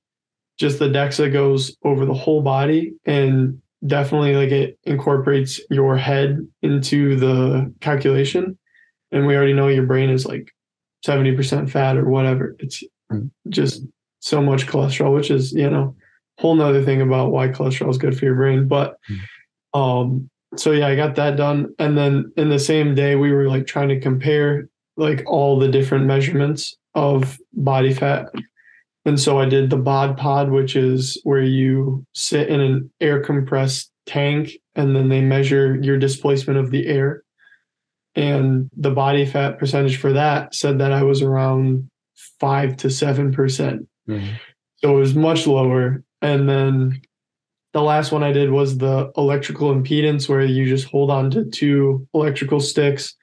just the DEXA goes over the whole body and definitely like it incorporates your head into the calculation and we already know your brain is like 70% fat or whatever it's mm. just so much cholesterol which is you know whole nother thing about why cholesterol is good for your brain but mm. um so yeah i got that done and then in the same day we were like trying to compare like all the different measurements of body fat and so I did the bod pod, which is where you sit in an air compressed tank and then they measure your displacement of the air. And the body fat percentage for that said that I was around five to 7%. percent mm hmm So it was much lower. And then the last one I did was the electrical impedance, where you just hold on to two electrical sticks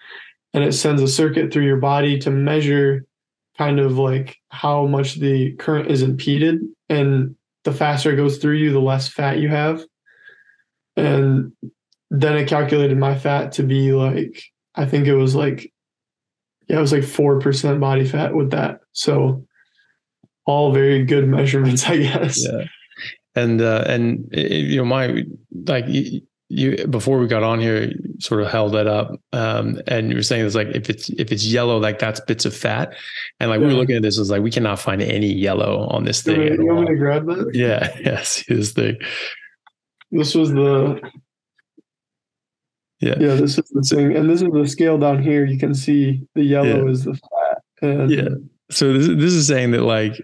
and it sends a circuit through your body to measure kind of like how much the current is impeded and the faster it goes through you the less fat you have. And then it calculated my fat to be like i think it was like yeah it was like 4% body fat with that. So all very good measurements i guess. Yeah. And uh and you know my like you before we got on here sort of held that up um, and you were saying it's like if it's if it's yellow like that's bits of fat. And like yeah. we were looking at this was like we cannot find any yellow on this thing you, want me to grab that? Yeah yes this thing. This was the yeah. yeah this is the thing and this is the scale down here you can see the yellow yeah. is the fat and yeah. So this, this is saying that like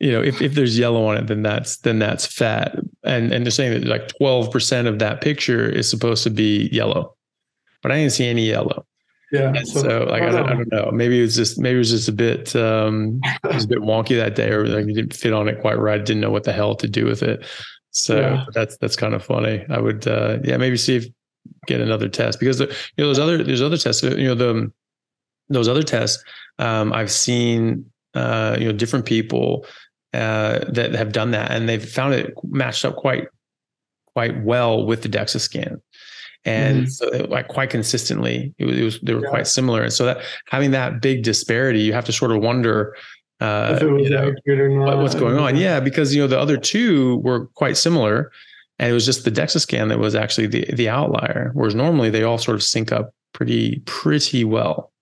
you know, if, if there's yellow on it, then that's then that's fat. And and they're saying that like 12% of that picture is supposed to be yellow. But I didn't see any yellow. Yeah. So, so, like I don't, I don't, know. Maybe it was just maybe it was just a bit um it was a bit wonky that day or like you didn't fit on it quite right. Didn't know what the hell to do with it. So yeah. that's that's kind of funny. I would uh yeah, maybe see if get another test because the, you know those other there's other tests, you know, the those other tests um I've seen uh you know different people uh, that have done that, and they've found it matched up quite quite well with the DEXA scan. And mm-hmm. so, it, like quite consistently, it was, it was they were yeah. quite similar. And so that having that big disparity, you have to sort of wonder uh, you know, what, what's going on. Yeah, because you know the other two were quite similar, and it was just the DEXA scan that was actually the the outlier. Whereas normally they all sort of sync up pretty pretty well.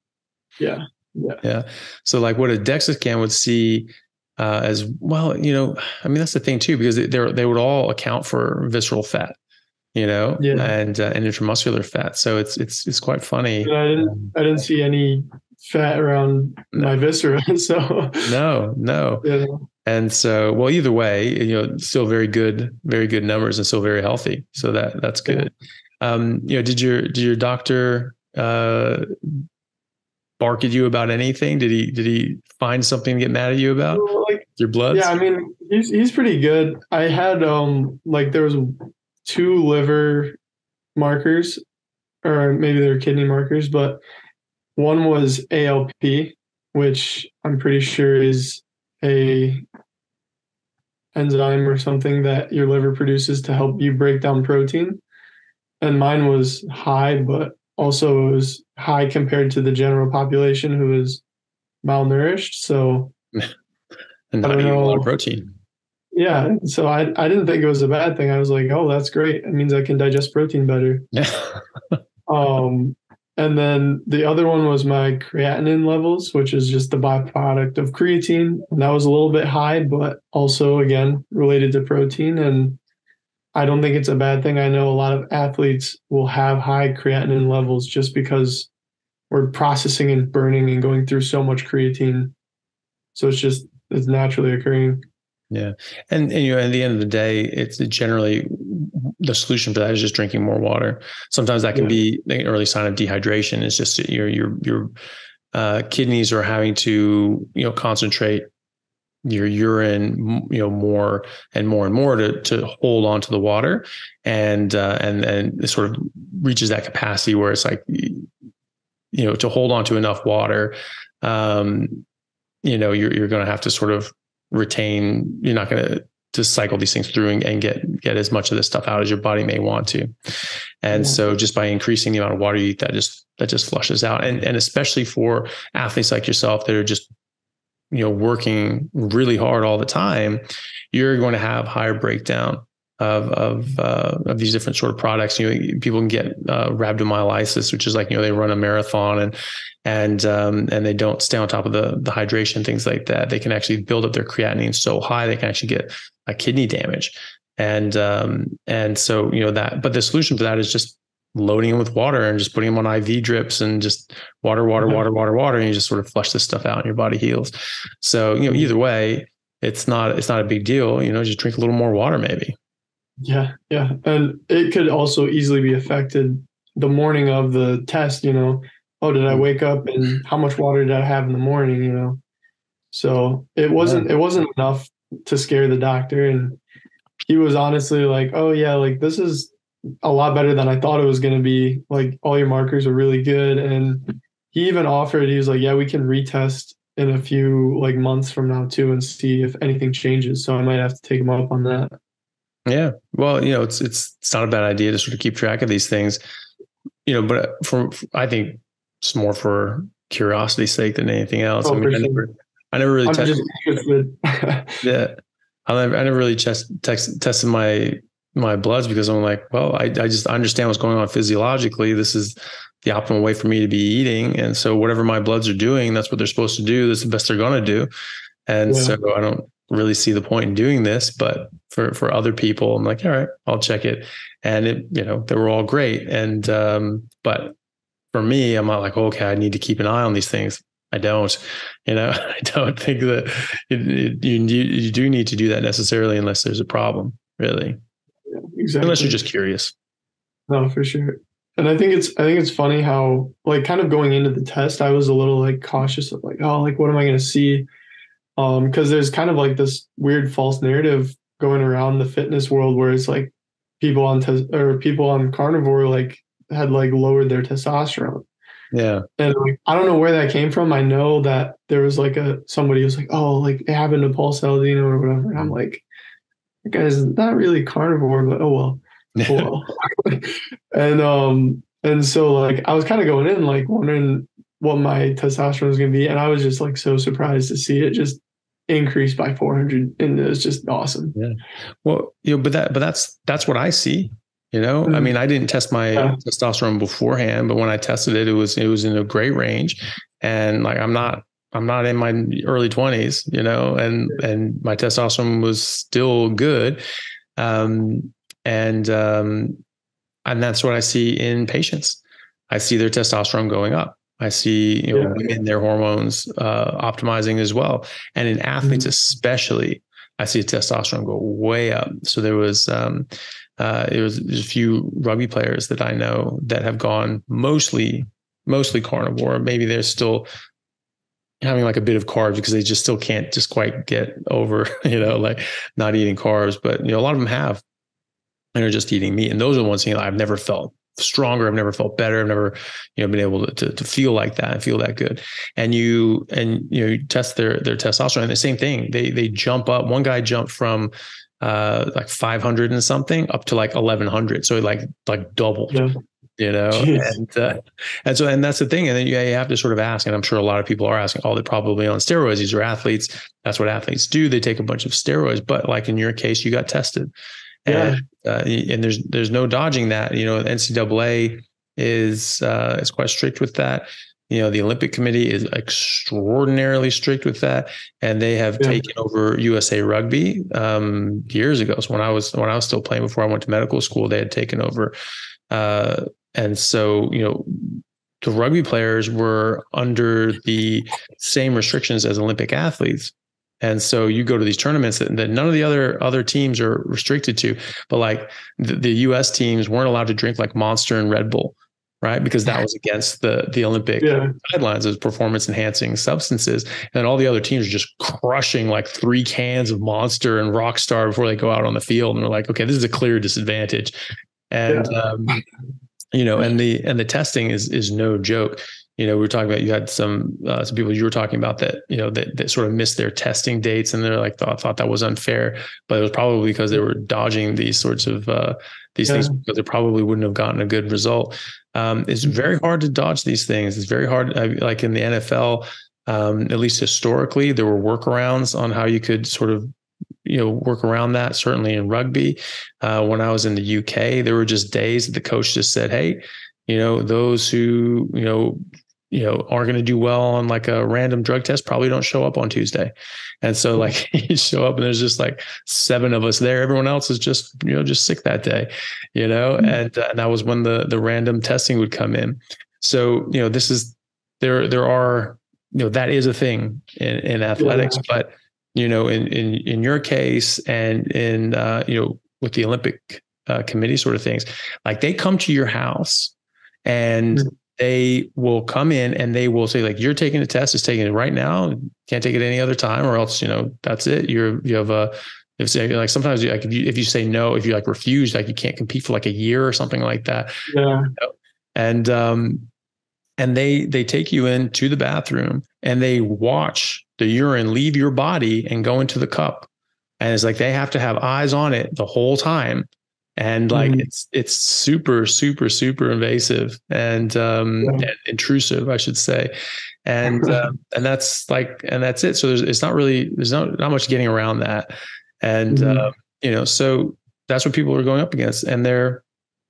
Yeah. Yeah. Yeah. So like what a DEXA scan would see uh, as well. You know, I mean that's the thing too because they they would all account for visceral fat, you know, yeah. and uh, and intramuscular fat. So it's it's it's quite funny. I didn't I didn't see any fat around no. my viscera. So no, no. Yeah. And so, well, either way, you know, still very good, very good numbers, and still very healthy. So that that's good. Um, you know, did your did your doctor uh, bark at you about anything? Did he did he find something to get mad at you about? Like your blood? Yeah, I mean he's he's pretty good. I had um like there was two liver markers, or maybe they're kidney markers, but one was ALP, which I'm pretty sure is a enzyme or something that your liver produces to help you break down protein. And mine was high, but also it was high compared to the general population who is malnourished. So and not eating a lot of protein. Yeah. So I, I didn't think it was a bad thing. I was like, oh, that's great. It means I can digest protein better. Yeah. um, and then the other one was my creatinine levels, which is just the byproduct of creatine. And that was a little bit high, but also, again, related to protein. And I don't think it's a bad thing. I know a lot of athletes will have high creatinine levels just because we're processing and burning and going through so much creatine. So it's just, it's naturally occurring. Yeah. And, and, you know, at the end of the day, it's generally the solution for that is just drinking more water. Sometimes that can yeah. be an early sign of dehydration. It's just your, your, your uh, kidneys are having to, you know, concentrate your urine, you know, more and more and more to, to hold on to the water. And, uh, and, and it sort of reaches that capacity where it's like, you know, to hold on to enough water, um, you know, you're, you're going to have to sort of retain you're not going to to cycle these things through and, and, get get as much of this stuff out as your body may want to and yeah. so just by increasing the amount of water you eat that just that just flushes out and and especially for athletes like yourself that are just you know working really hard all the time you're going to have higher breakdown of of uh, of these different sort of products. You know, people can get uh, rhabdomyolysis, which is like you know they run a marathon and and um, and they don't stay on top of the the hydration things like that. They can actually build up their creatinine so high they can actually get a kidney damage. And um, and so you know that, but the solution to that is just loading them with water and just putting them on IV drips and just water, water, mm-hmm. water, water, water, and you just sort of flush this stuff out and your body heals. So you know either way, it's not it's not a big deal. You know, just drink a little more water maybe. Yeah, yeah. And it could also easily be affected the morning of the test, you know. Oh, did I mm. wake up and how much water did I have in the morning, you know? So it wasn't it wasn't enough to scare the doctor and he was honestly like, "Oh yeah, like this is a lot better than I thought it was going to be. Like all your markers are really good." And he even offered he was like, "Yeah, we can retest in a few like months from now too and see if anything changes." So I might have to take him up on that. Yeah. Well, you know, it's it's it's not a bad idea to sort of keep track of these things. You know, but uh, for, I think it's more for curiosity's sake than anything else. Oh, I mean, I never, I never really tested. yeah, I never, I never really test, text, tested my my bloods because I'm like, well, I, I just understand what's going on physiologically. This is the optimal way for me to be eating, and so whatever my bloods are doing, that's what they're supposed to do. That's the best they're going to do, and yeah. so I don't really see the point in doing this, but for for other people, I'm like, all right, I'll check it. And it, you know, they were all great. And um, but for me, I'm not like, okay, I need to keep an eye on these things. I don't, you know, I don't think that it, it, you you do need to do that necessarily unless there's a problem, really. Exactly. Unless you're just curious. No, for sure. And I think it's I think it's funny how like kind of going into the test, I was a little like cautious of like, oh, like what am I going to see? um because there's kind of like this weird false narrative going around the fitness world where it's like people on te- or people on carnivore like had like lowered their testosterone yeah and like i don't know where that came from i know that there was like a somebody was like oh like it happened to paul saladino or whatever and i'm like guy's not really carnivore but oh well. Oh well. And um and so like i was kind of going in like wondering what my testosterone was going to be and i was just like so surprised to see it just increased by 400 and it was just awesome. Yeah. Well you know but that but that's that's what i see you know? Mm-hmm. i mean i didn't test my yeah. testosterone beforehand but when i tested it it was it was in a great range and like i'm not i'm not in my early 20s you know and and my testosterone was still good um and um and that's what i see in patients i see their testosterone going up I see you know yeah. women their hormones uh, optimizing as well, and in athletes mm-hmm. especially, I see testosterone go way up. So there was um, uh, it was a few rugby players that I know that have gone mostly mostly carnivore. Maybe they're still having like a bit of carbs because they just still can't just quite get over, you know, like not eating carbs. But you know, a lot of them have and are just eating meat. And those are the ones you know, I've never felt stronger. I've never felt better. I've never, you know, been able to, to, to feel like that and feel that good. And you, and, you know, you test their, their testosterone and the same thing, they, they jump up. One guy jumped from, uh, like 500 and something up to like 1100. So like, like doubled, yeah. You know, Jeez. and, uh, and so, and that's the thing. And then you, you have to sort of ask, and I'm sure a lot of people are asking, oh, they're probably on steroids. These are athletes. That's what athletes do. They take a bunch of steroids, but like in your case, you got tested and uh, and there's there's no dodging that. You know, NCAA is uh, is quite strict with that. You know, the Olympic Committee is extraordinarily strict with that, and they have yeah. taken over USA Rugby um, years ago. So when I was when I was still playing before I went to medical school, they had taken over, uh, and so you know the rugby players were under the same restrictions as Olympic athletes. And so you go to these tournaments that, that, none of the other other teams are restricted to, but like the, the, U.S. teams weren't allowed to drink like Monster and Red Bull, right? Because that was against the the Olympic yeah. guidelines as performance enhancing substances. And all the other teams are just crushing like three cans of Monster and Rockstar before they go out on the field, and they're like, okay, this is a clear disadvantage. And yeah. um, you know, and the and the testing is is no joke you know, we were talking about you had some uh, some people you were talking about that you know that, that sort of missed their testing dates and they're like thought thought that was unfair, but it was probably because they were dodging these sorts of uh, these yeah. things because they probably wouldn't have gotten a good result. Um, it's very hard to dodge these things. It's very hard, like in the NFL, um, at least historically, there were workarounds on how you could sort of you know work around that certainly in rugby uh, when i was in the uk there were just days that the coach just said hey you know those who you know you know are going to do well on like a random drug test probably don't show up on Tuesday. And so like you show up and there's just like seven of us there. Everyone else is just, you know, just sick that day, you know, mm-hmm. and, uh, and that was when the, the random testing would come in. So, you know, this is, there, there are, you know, that is a thing in, in athletics, yeah. but you know, in, in, in your case and in, uh, you know, with the Olympic uh, committee sort of things, like they come to your house and mm-hmm they will come in and they will say like you're taking a test, it's taking it right now, can't take it any other time, or else you know that's it. You're you have a if say like sometimes you, like if you if you say no, if you like refuse, like you can't compete for like a year or something like that. Yeah. And um and they they take you into the bathroom and they watch the urine leave your body and go into the cup. And it's like they have to have eyes on it the whole time and like mm. it's it's super super super invasive and um yeah. and intrusive i should say and uh, and that's like and that's it so there's it's not really there's not not much getting around that and mm. uh, you know so that's what people are going up against and they're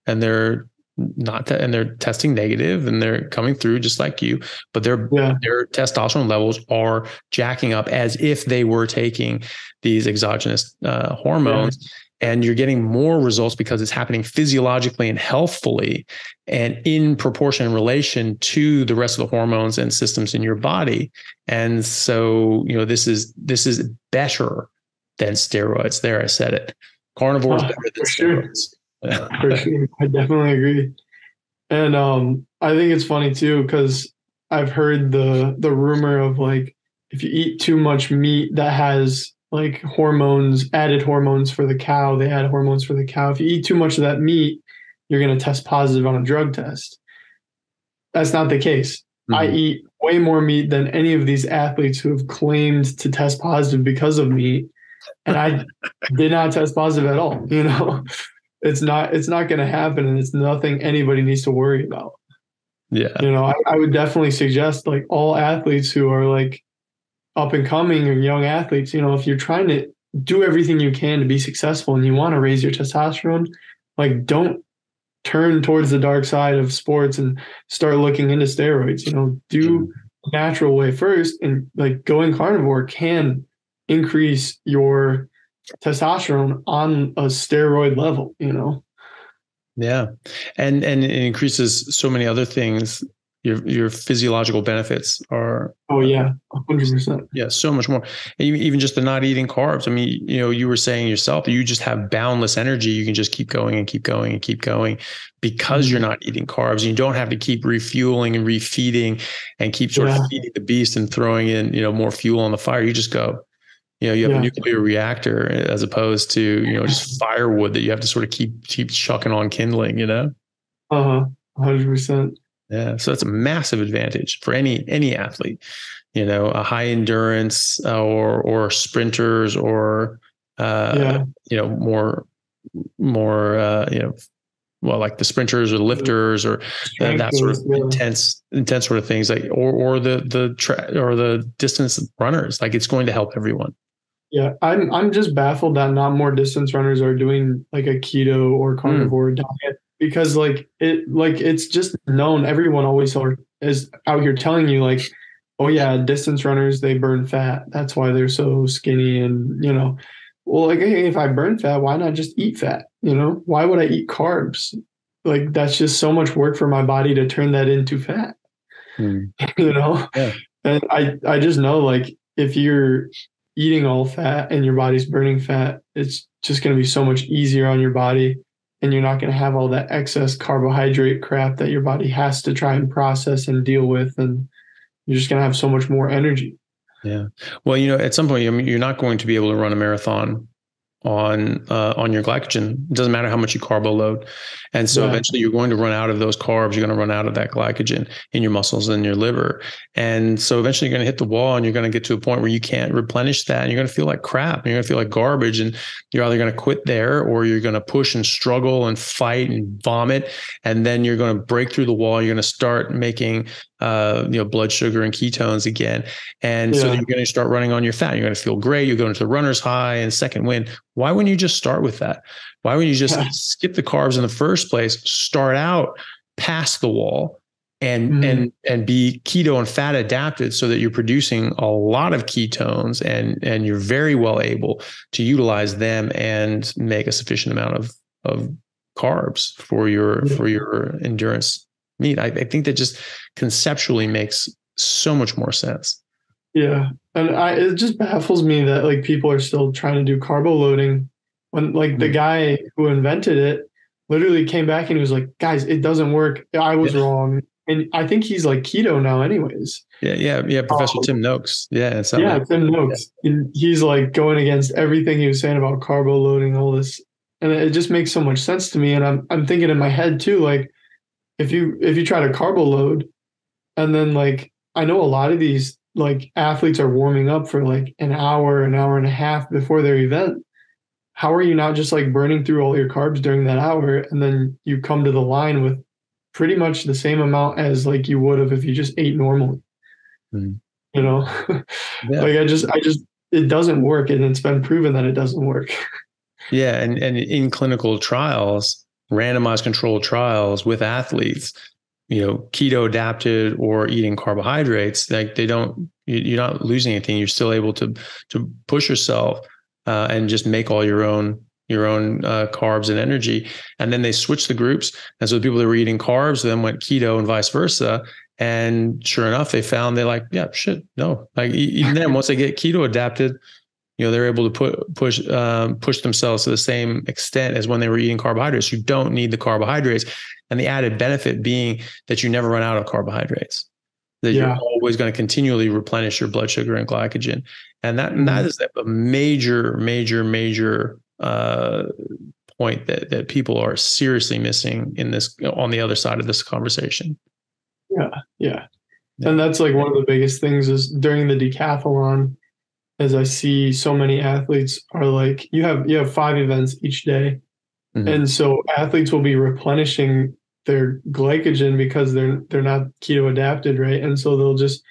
and they're not te- and they're testing negative and they're coming through just like you but their yeah. their testosterone levels are jacking up as if they were taking these exogenous uh, hormones. Yeah. And you're getting more results because it's happening physiologically and healthfully and in proportion in relation to the rest of the hormones and systems in your body. And so you know this is this is better than steroids. There i said it. Carnivores oh, better than steroids. sure. for sure i definitely agree and um i think it's funny too because i've heard the the rumor of like if you eat too much meat that has like hormones, added hormones for the cow. They add hormones for the cow. If you eat too much of that meat, you're going to test positive on a drug test. That's not the case. Mm-hmm. I eat way more meat than any of these athletes who have claimed to test positive because of meat. And I did not test positive at all. You know, it's not, it's not going to happen. And it's nothing anybody needs to worry about. Yeah. You know, I, I would definitely suggest like all athletes who are like up and coming or young athletes, you know, if you're trying to do everything you can to be successful and you want to raise your testosterone, like don't turn towards the dark side of sports and start looking into steroids. You know, do natural way first and like going carnivore can increase your testosterone on a steroid level, you know. Yeah. And and it increases so many other things your your physiological benefits are oh yeah 100% yeah so much more and even just the not eating carbs i mean you know you were saying yourself you just have boundless energy you can just keep going and keep going and keep going because you're mm-hmm. not eating carbs you don't have to keep refueling and refeeding and keep sort yeah. of feeding the beast and throwing in you know more fuel on the fire you just go you know you have yeah. a nuclear reactor as opposed to you know just firewood that you have to sort of keep keep chucking on kindling you know uh-huh 100% yeah, so that's a massive advantage for any any athlete. You know, a high endurance uh, or or sprinters or uh, yeah. you know more more uh, you know well like the sprinters or the lifters or uh, that sort of yeah. intense intense sort of things like or or the the tra- or the distance runners like it's going to help everyone yeah i'm i'm just baffled that not more distance runners are doing like a keto or hmm. carnivore mm. diet because like it like it's just known everyone always is out here telling you like oh yeah distance runners they burn fat that's why they're so skinny and you know well like hey, if i burn fat why not just eat fat you know why would i eat carbs like that's just so much work for my body to turn that into fat hmm. you know yeah. and i i just know like if you're eating all fat and your body's burning fat it's just going to be so much easier on your body and you're not going to have all that excess carbohydrate crap that your body has to try and process and deal with and you're just going to have so much more energy. Yeah. Well you know at some point you're not going to be able to run a marathon on uh, on your glycogen. It doesn't matter how much you carbo load, and so yeah. eventually you're going to run out of those carbs. You're going to run out of that glycogen in your muscles and your liver, and so eventually you're going to hit the wall, and you're going to get to a point where you can't replenish that, and you're going to feel like crap, and you're going to feel like garbage, and you're either going to quit there or you're going to push and struggle and fight and vomit, and then you're going to break through the wall. You're going to start making uh, you know, blood sugar and ketones again. And yeah. so you're going to start running on your fat. You're going to feel great. You're going to the runner's high and second wind. Why wouldn't you just start with that? Why wouldn't you just skip the carbs in the first place? Start out past the wall and mm-hmm. and and be keto and fat adapted so that you're producing a lot of ketones and and you're very well able to utilize them and make a sufficient amount of of carbs for your yeah. for your endurance meat. I, I think that just conceptually makes so much more sense. Yeah. And I, it just baffles me that like people are still trying to do carbo loading when like the mm. guy who invented it literally came back and he was like, guys, it doesn't work. I was yeah. wrong. And I think he's like keto now, anyways. Yeah, yeah, yeah. Professor um, Tim Noakes. Yeah, yeah, like, Tim Noakes. Yeah. And he's like going against everything he was saying about carbo loading, all this, and it just makes so much sense to me. And I'm I'm thinking in my head too, like, if you if you try to carbo load and then like I know a lot of these like athletes are warming up for like an hour, an hour and a half before their event. How are you not just like burning through all your carbs during that hour and then you come to the line with pretty much the same amount as like you would have if you just ate normally? Mm. You know? Yeah. like I just I just it doesn't work and it's been proven that it doesn't work. yeah, and and in clinical trials, randomized controlled trials with athletes, you know, keto adapted or eating carbohydrates, like they don't, you're not losing anything. You're still able to to push yourself uh, and just make all your own your own uh, carbs and energy. And then they switched the groups, and so the people that were eating carbs then went keto and vice versa. And sure enough, they found they like, yeah, shit, no. Like even then, once they get keto adapted, you know they're able to put push um, push themselves to the same extent as when they were eating carbohydrates you don't need the carbohydrates and the added benefit being that you never run out of carbohydrates that yeah. you're always going to continually replenish your blood sugar and glycogen and that, mm-hmm. and that is a major major major uh, point that that people are seriously missing in this on the other side of this conversation yeah yeah, yeah. and that's like one of the biggest things is during the decathlon as I see so many athletes are like you have you have five events each day. Mm-hmm. And so athletes will be replenishing their glycogen because they're they're not keto adapted, right? And so they'll just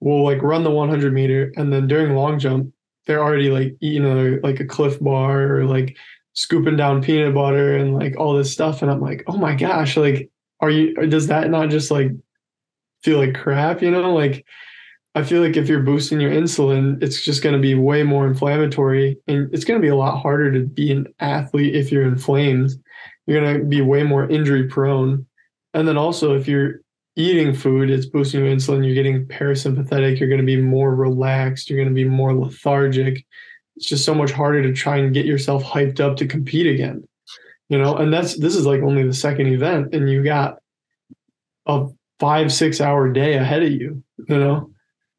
will like run the 100 meter and then during long jump they're already like eating a, like a Clif Bar or like scooping down peanut butter and like all this stuff and I'm like, "Oh my gosh, like are you does that not just like feel like crap, you know? Like I feel like if you're boosting your insulin, it's just going to be way more inflammatory and it's going to be a lot harder to be an athlete if you're inflamed. You're going to be way more injury prone. And then also, if you're eating food, it's boosting your insulin. You're getting parasympathetic. You're going to be more relaxed. You're going to be more lethargic. It's just so much harder to try and get yourself hyped up to compete again. You know, and that's this is like only the second event, and you got a five six hour day ahead of you. You know,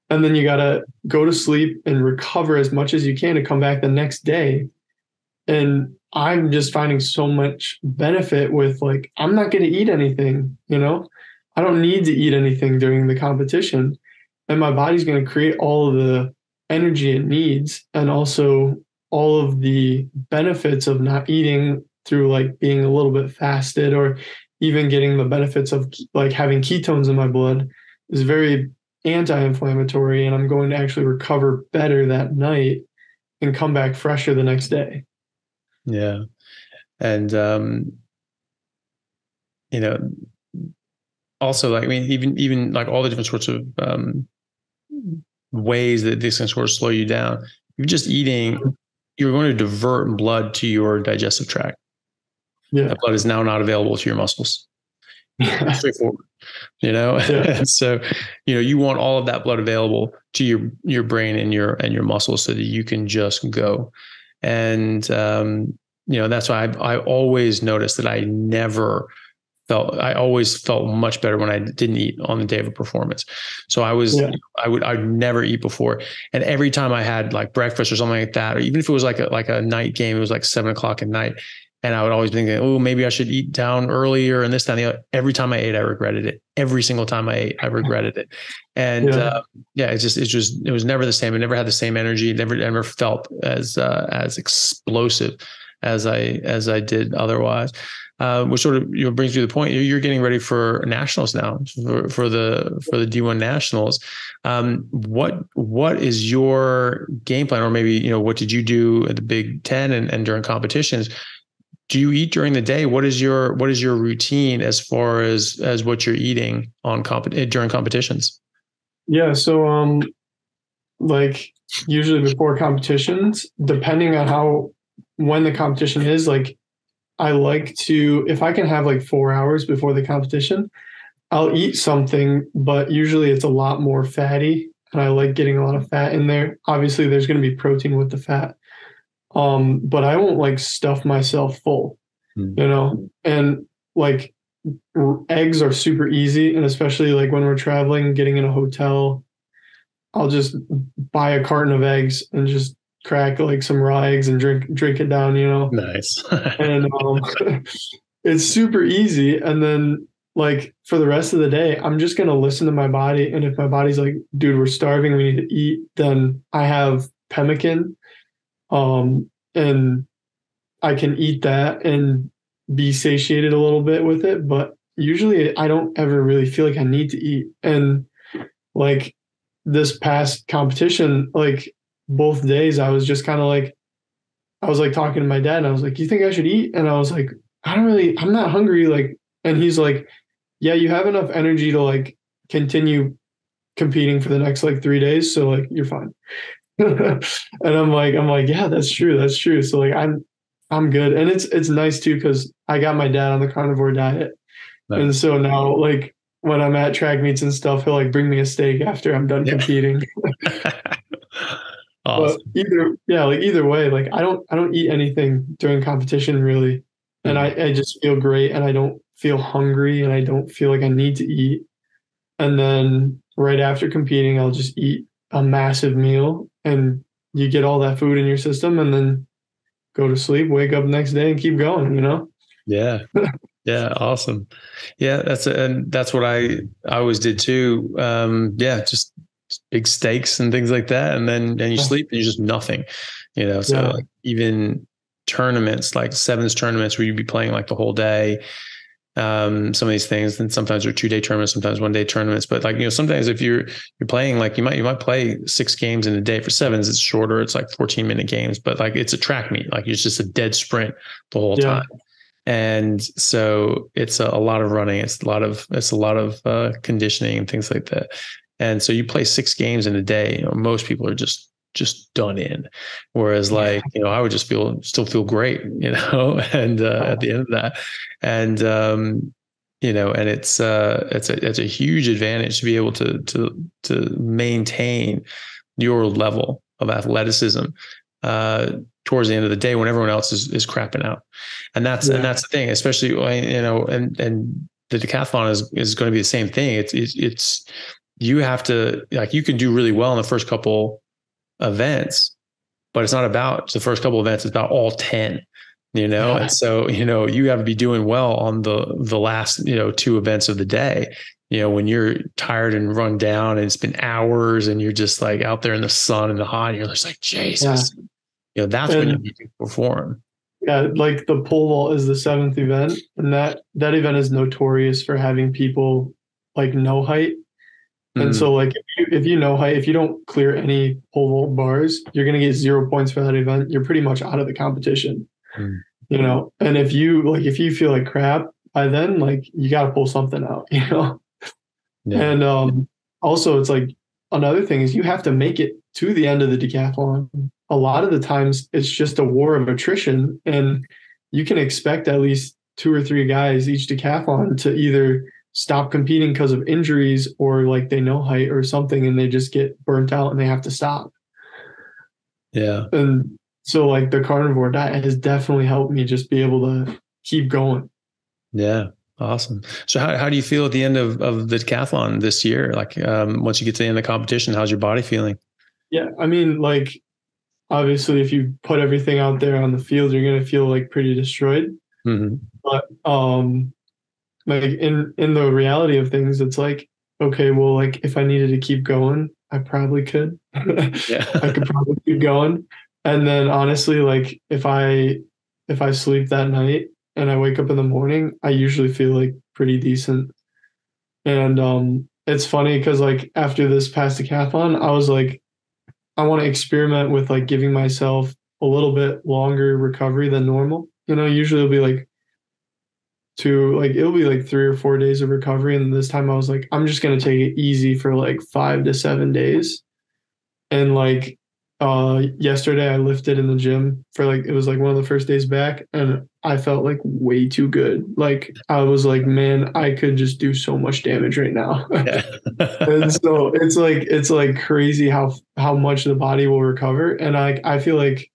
and then you got to go to sleep and recover as much as you can to come back the next day and i'm just finding so much benefit with like i'm not going to eat anything you know i don't need to eat anything during the competition and my body's going to create all of the energy it needs and also all of the benefits of not eating through like being a little bit fasted or even getting the benefits of like having ketones in my blood is very anti-inflammatory and I'm going to actually recover better that night and come back fresher the next day. Yeah. And um you know also like I mean even even like all the different sorts of um ways that this can sort of slow you down. You're just eating you're going to divert blood to your digestive tract. Yeah. That blood is now not available to your muscles. Straightforward you know yeah. so you know you want all of that blood available to your your brain and your and your muscles so that you can just go and um you know that's why i i always noticed that i never felt i always felt much better when i didn't eat on the day of a performance so i was yeah. i would i'd never eat before and every time i had like breakfast or something like that or even if it was like a like a night game it was like seven o'clock at night and I would always think, oh, maybe I should eat down earlier and this, time. Every time I ate, I regretted it. Every single time I ate, I regretted it. And yeah, uh, yeah it's just, it's just, it was never the same. It never had the same energy. It never, never felt as, uh, as explosive as I, as I did otherwise. Uh, which sort of you know brings you to the point you're getting ready for nationals now for, for the for the D1 nationals. Um, what what is your game plan, or maybe you know what did you do at the Big Ten and, and during competitions do you eat during the day what is your what is your routine as far as as what you're eating on comp during competitions yeah so um like usually before competitions depending on how when the competition is like i like to if i can have like four hours before the competition i'll eat something but usually it's a lot more fatty and i like getting a lot of fat in there obviously there's going to be protein with the fat um but i won't like stuff myself full mm. you know and like eggs are super easy and especially like when we're traveling getting in a hotel i'll just buy a carton of eggs and just crack like some raw eggs and drink drink it down you know? Nice. And um, it's super easy and then like for the rest of the day i'm just going to listen to my body and if my body's like dude we're starving we need to eat then i have pemmican um, and I can eat that and be satiated a little bit with it. But usually I don't ever really feel like I need to eat. And like this past competition, like both days, I was just kind of like, I was like talking to my dad and I was like, you think I should eat? And I was like, I don't really, I'm not hungry. Like, and he's like, yeah, you have enough energy to like continue competing for the next like three days. So like, you're fine. and I'm like, I'm like, yeah, that's true. That's true. So like I'm I'm good. And it's it's nice too because I got my dad on the carnivore diet. Nice. And so now like when I'm at track meets and stuff, he'll like bring me a steak after I'm done yeah. competing. awesome. But either yeah, like either way, like I don't I don't eat anything during competition really. And I, mm-hmm. I just feel great and I don't feel hungry and I don't feel like I need to eat. And then right after competing, I'll just eat a massive meal and you get all that food in your system and then go to sleep, wake up next day and keep going, you know? Yeah. yeah. Awesome. Yeah. That's, and that's what I, I always did too. Um, yeah. Just big steaks and things like that. And then, and you sleep and you're just nothing, you know? So yeah. like even tournaments, like sevens tournaments where you'd be playing like the whole day, um, some of these things. And sometimes they're two day tournaments, sometimes one day tournaments. But like you know, sometimes if you're you're playing like you might you might play six games in a day for sevens. It's shorter. It's like 14 minute games, but like it's a track meet. Like it's just a dead sprint the whole yeah. time. And so it's a, a, lot of running. It's a lot of it's a lot of uh, conditioning and things like that. And so you play six games in a day. You know, most people are just just done in. Whereas like, you know, I would just feel, still feel great, you know, and uh, at the end of that. And, um, you know, and it's uh, it's a it's a huge advantage to be able to to to maintain your level of athleticism uh, towards the end of the day when everyone else is is crapping out, and that's yeah. and that's the thing, especially you know, and and the decathlon is is going to be the same thing. It's it's, it's you have to like you can do really well in the first couple events, but it's not about the first couple events. It's about all ten you know yeah. and so you know you have to be doing well on the the last you know two events of the day you know when you're tired and run down and it's been hours and you're just like out there in the sun and the hot and you're just like jesus yeah. you know that's and, when you need to perform yeah like the pole vault is the seventh event and that that event is notorious for having people like no height and mm. so like if you, if you no height if you don't clear any pole vault bars you're going to get zero points for that event you're pretty much out of the competition mm. you know and if you like if you feel like crap by then like you got to pull something out you know yeah. and um also it's like another thing is you have to make it to the end of the decathlon a lot of the times it's just a war of attrition and you can expect at least two or three guys each decathlon to either stop competing because of injuries or like they no height or something and they just get burnt out and they have to stop yeah and so like the carnivore diet has definitely helped me just be able to keep going. Yeah. Awesome. So how, how do you feel at the end of, of the decathlon this year? Like um, once you get to the end of the competition, how's your body feeling? Yeah. I mean, like obviously if you put everything out there on the field, you're going to feel like pretty destroyed. Mm-hmm. But um, like in, in the reality of things, it's like, okay, well, like if I needed to keep going, I probably could. yeah. I could probably keep going and then honestly like if i if i sleep that night and i wake up in the morning i usually feel like pretty decent and um it's funny because like after this past decathlon i was like i want to experiment with like giving myself a little bit longer recovery than normal you know usually it'll be like two like it'll be like three or four days of recovery and this time i was like i'm just going to take it easy for like five to seven days and like uh yesterday I lifted in the gym for like it was like one of the first days back and I felt like way too good. Like I was like, man, I could just do so much damage right now. and so it's like it's like crazy how how much the body will recover. And I I feel like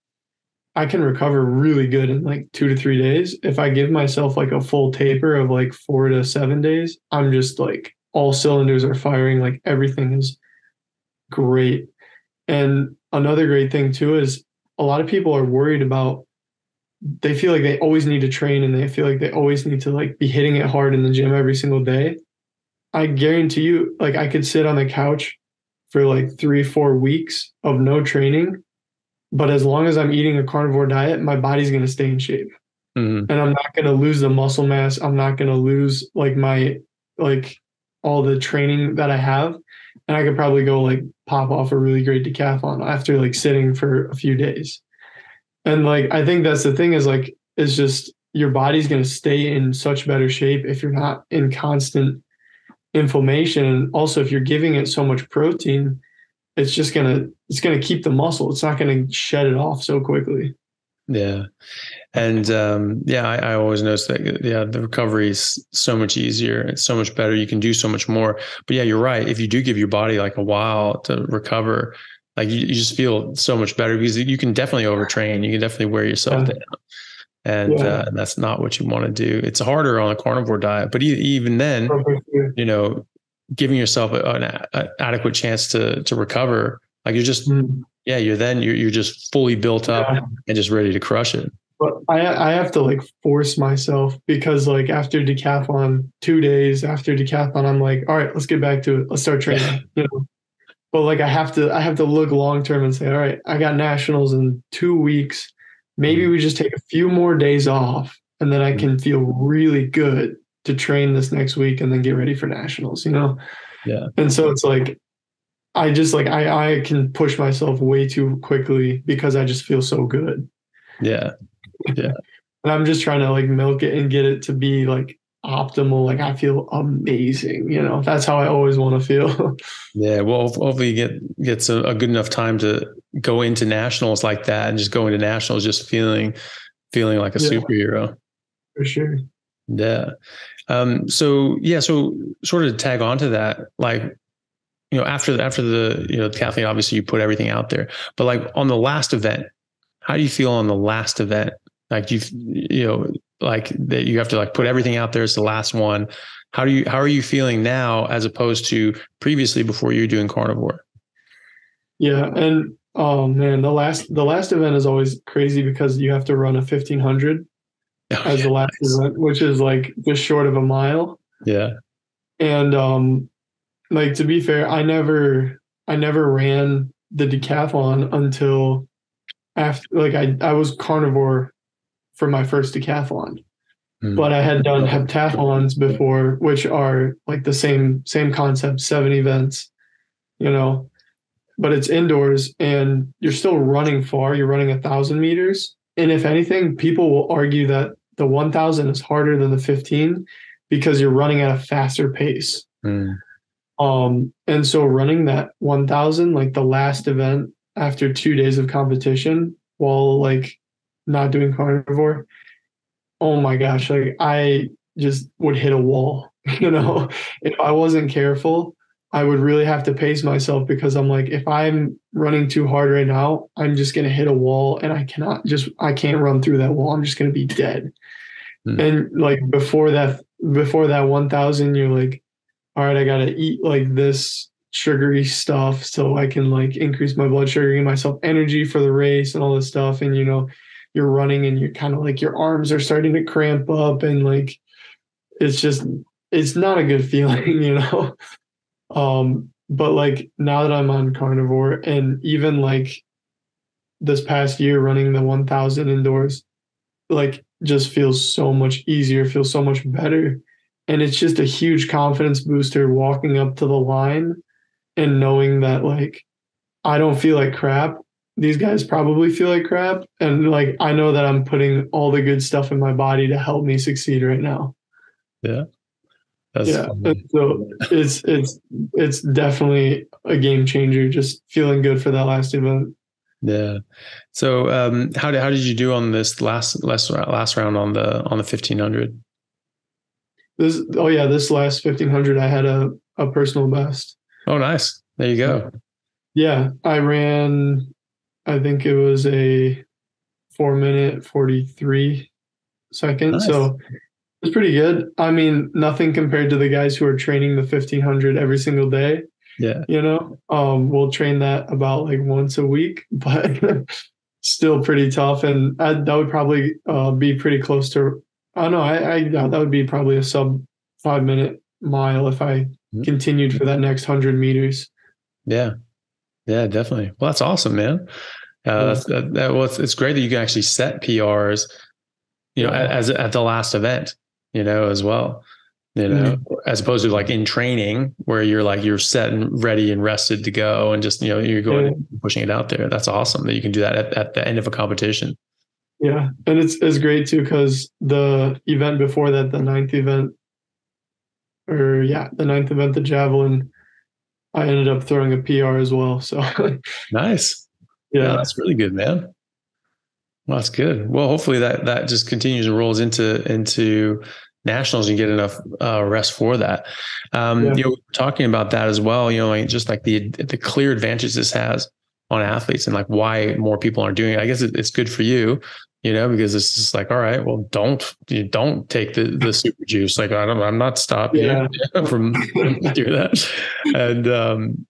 I can recover really good in like two to three days. If I give myself like a full taper of like four to seven days, I'm just like all cylinders are firing, like everything is great. And another great thing too is a lot of people are worried about they feel like they always need to train and they feel like they always need to like be hitting it hard in the gym every single day. I guarantee you, like I could sit on the couch for like three, four weeks of no training. But as long as I'm eating a carnivore diet, my body's gonna stay in shape. Mm-hmm. And I'm not gonna lose the muscle mass. I'm not gonna lose like my like all the training that I have and I could probably go like pop off a really great decathlon after like sitting for a few days. And like I think that's the thing is like it's just your body's going to stay in such better shape if you're not in constant inflammation and also if you're giving it so much protein it's just going to it's going to keep the muscle it's not going to shed it off so quickly yeah. And um, yeah, I, I, always notice that yeah, the recovery is so much easier. It's so much better. You can do so much more. But yeah, you're right. If you do give your body like a while to recover, like you, you just feel so much better because you can definitely overtrain. You can definitely wear yourself yeah. down. And, yeah. uh, and that's not what you want to do. It's harder on a carnivore diet, but even then, you know, giving yourself an, an adequate chance to to recover, like you're just mm yeah, you're then you're you're just fully built up yeah. and just ready to crush it. But I I have to like force myself because like after decathlon, two days after decathlon, I'm like, all right, let's get back to it. Let's start training. you know. But like I have to I have to look long term and say, all right, I got nationals in two weeks. Maybe mm-hmm. we just take a few more days off and then I mm-hmm. can feel really good to train this next week and then get ready for nationals, you know? Yeah. And so it's like I just like I I can push myself way too quickly because I just feel so good. Yeah. Yeah. and I'm just trying to like milk it and get it to be like optimal. Like I feel amazing. You know, that's how I always want to feel. yeah. Well, hopefully you get gets a, a, good enough time to go into nationals like that and just go into nationals just feeling feeling like a yeah, superhero. For sure. Yeah. Um, so yeah, so sort of tag on to that, like, you know, after the, after the you know Kathleen, obviously you put everything out there, but like on the last event, how do you feel on the last event? Like you've, you know like that you have to like put everything out there as the last one. How do you how are you feeling now as opposed to previously before you're doing carnivore? Yeah, and oh man, the last the last event is always crazy because you have to run a fifteen hundred oh, as yeah, the last nice. event, which is like just short of a mile. Yeah. And um like to be fair, I never I never ran the decathlon until after like I I was carnivore for my first decathlon. Mm. But I had done heptathlons before, which are like the same same concept, seven events, you know, but it's indoors and you're still running far. You're running a thousand meters. And if anything, people will argue that the 1000 is harder than the 15 because you're running at a faster pace. Mm. Um, and so running that 1000, like the last event after two days of competition, while like not doing carnivore, oh my gosh, like I just would hit a wall. You know, if I wasn't careful, I would really have to pace myself because I'm like, if I'm running too hard right now, I'm just gonna hit a wall and I cannot just I can't run through that wall. I'm just gonna be dead. Mm. And like before that before that 1000, you're like, all right, I gotta eat like this sugary stuff so I can like increase my blood sugar, give myself energy for the race and all this stuff. And you know, you're running and you're kind of like your arms are starting to cramp up and like it's just it's not a good feeling, you know. Um, but like now that I'm on carnivore and even like this past year running the 1000 indoors, like just feels so much easier, feels so much better. And it's just a huge confidence booster walking up to the line and knowing that like I don't feel like crap. These guys probably feel like crap. And like I know that I'm putting all the good stuff in my body to help me succeed right now. Yeah. That's yeah. So it's it's it's definitely a game changer, just feeling good for that last event. Yeah. So um how did how did you do on this last last last round on the on the fifteen hundred? This oh yeah, this last fifteen hundred I had a, a personal best. Oh, nice. There you go. Yeah, I ran. I think it was a four minute forty three second. Nice. So it's pretty good. I mean, nothing compared to the guys who are training the fifteen hundred every single day. Yeah, you know, um, we'll train that about like once a week, but still pretty tough. And I, that would probably uh, be pretty close to. Oh no, I, I that would be probably a sub five minute mile if I mm-hmm. continued for that next hundred meters. Yeah, yeah, definitely. Well, that's awesome, man. Uh, that's, that, that, well, it's, it's, great that you can actually set PRs, you know, as at the last event, you know, as well, you know, mm-hmm. as opposed to like in training where you're like you're set and ready and rested to go, and just you know you're going yeah. pushing it out there. That's awesome that you can do that at, at the end of a competition. Yeah, and it's it's great too because the event before that, the ninth event, or yeah, the ninth event, the javelin, I ended up throwing a PR as well. So nice. Yeah. yeah, that's really good, man. Well, that's good. Well, hopefully that that just continues and rolls into into nationals and get enough uh, rest for that. Um, yeah. You know, talking about that as well. You know, like just like the the clear advantage this has on athletes and like why more people aren't doing it. I guess it, it's good for you you know, because it's just like, all right, well, don't you don't take the the super juice. Like I don't, I'm not stopping yeah. you from doing that. And um,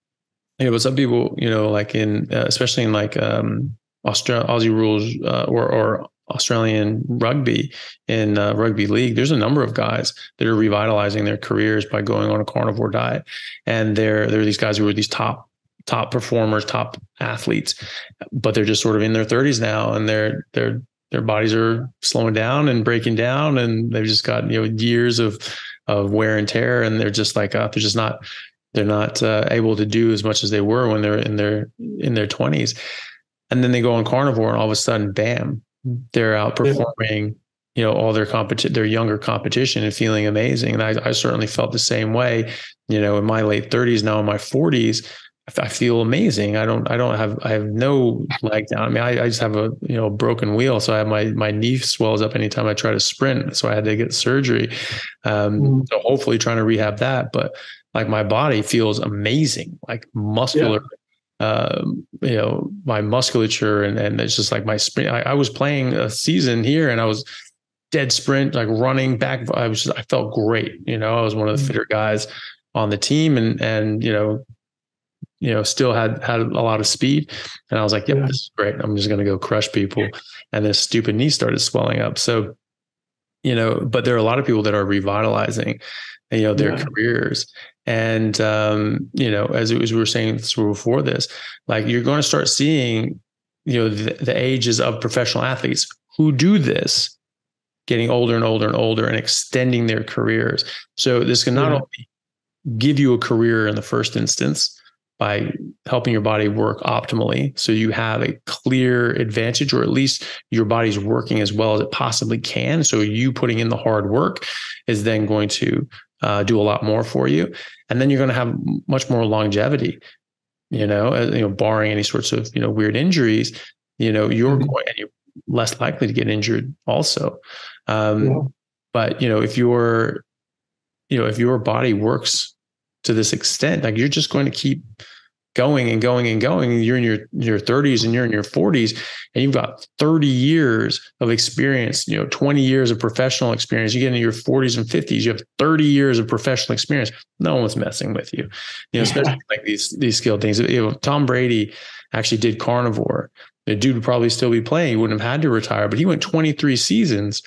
you know, but some people, you know, like in uh, especially in like um, Australia, Aussie rules uh, or or Australian rugby in uh, rugby league, there's a number of guys that are revitalizing their careers by going on a carnivore diet, and there there are these guys who are these top top performers, top athletes, but they're just sort of in their 30s now, and they're they're their bodies are slowing down and breaking down and they've just got you know years of of wear and tear and they're just like uh, they're just not they're not uh, able to do as much as they were when they're in their in their 20s and then they go on carnivore and all of a sudden bam they're outperforming you know all their competition their younger competition and feeling amazing and I, I certainly felt the same way you know in my late 30s now in my 40s I feel amazing. I don't, I don't have, I have no leg down. I mean, I, I just have a, you know, broken wheel. So I have my, my knee swells up anytime I try to sprint. So I had to get surgery. Um, mm. so hopefully trying to rehab that, but like my body feels amazing, like muscular, yeah. Um, you know, my musculature and, and it's just like my sprint. I, I was playing a season here and I was dead sprint, like running back. I was, just, I felt great. You know, I was one of the mm. fitter guys on the team and, and, you know, you know, still had had a lot of speed. And I was like, yep, yeah. this is great. I'm just going to go crush people. And this stupid knee started swelling up. So, you know, but there are a lot of people that are revitalizing, you know, their yeah. careers. And, um, you know, as, as we were saying before this, like you're going to start seeing, you know, the, the ages of professional athletes who do this getting older and older and older and extending their careers. So this can not yeah. only give you a career in the first instance, by helping your body work optimally. So you have a clear advantage, or at least your body's working as well as it possibly can. So you putting in the hard work is then going to uh, do a lot more for you. And then you're going to have much more longevity, you know, uh, you know, barring any sorts of, you know, weird injuries, you know, you're mm-hmm. going, you're less likely to get injured also. Um, yeah. But, you know, if your, you know, if your body works to this extent. Like you're just going to keep going and going and going. You're in your your 30s and you're in your 40s, and you've got 30 years of experience. You know, 20 years of professional experience. You get into your 40s and 50s. You have 30 years of professional experience. No one's messing with you. You know, especially like these these skilled things. You know, Tom Brady actually did carnivore. The dude would probably still be playing. He wouldn't have had to retire, but he went 23 seasons.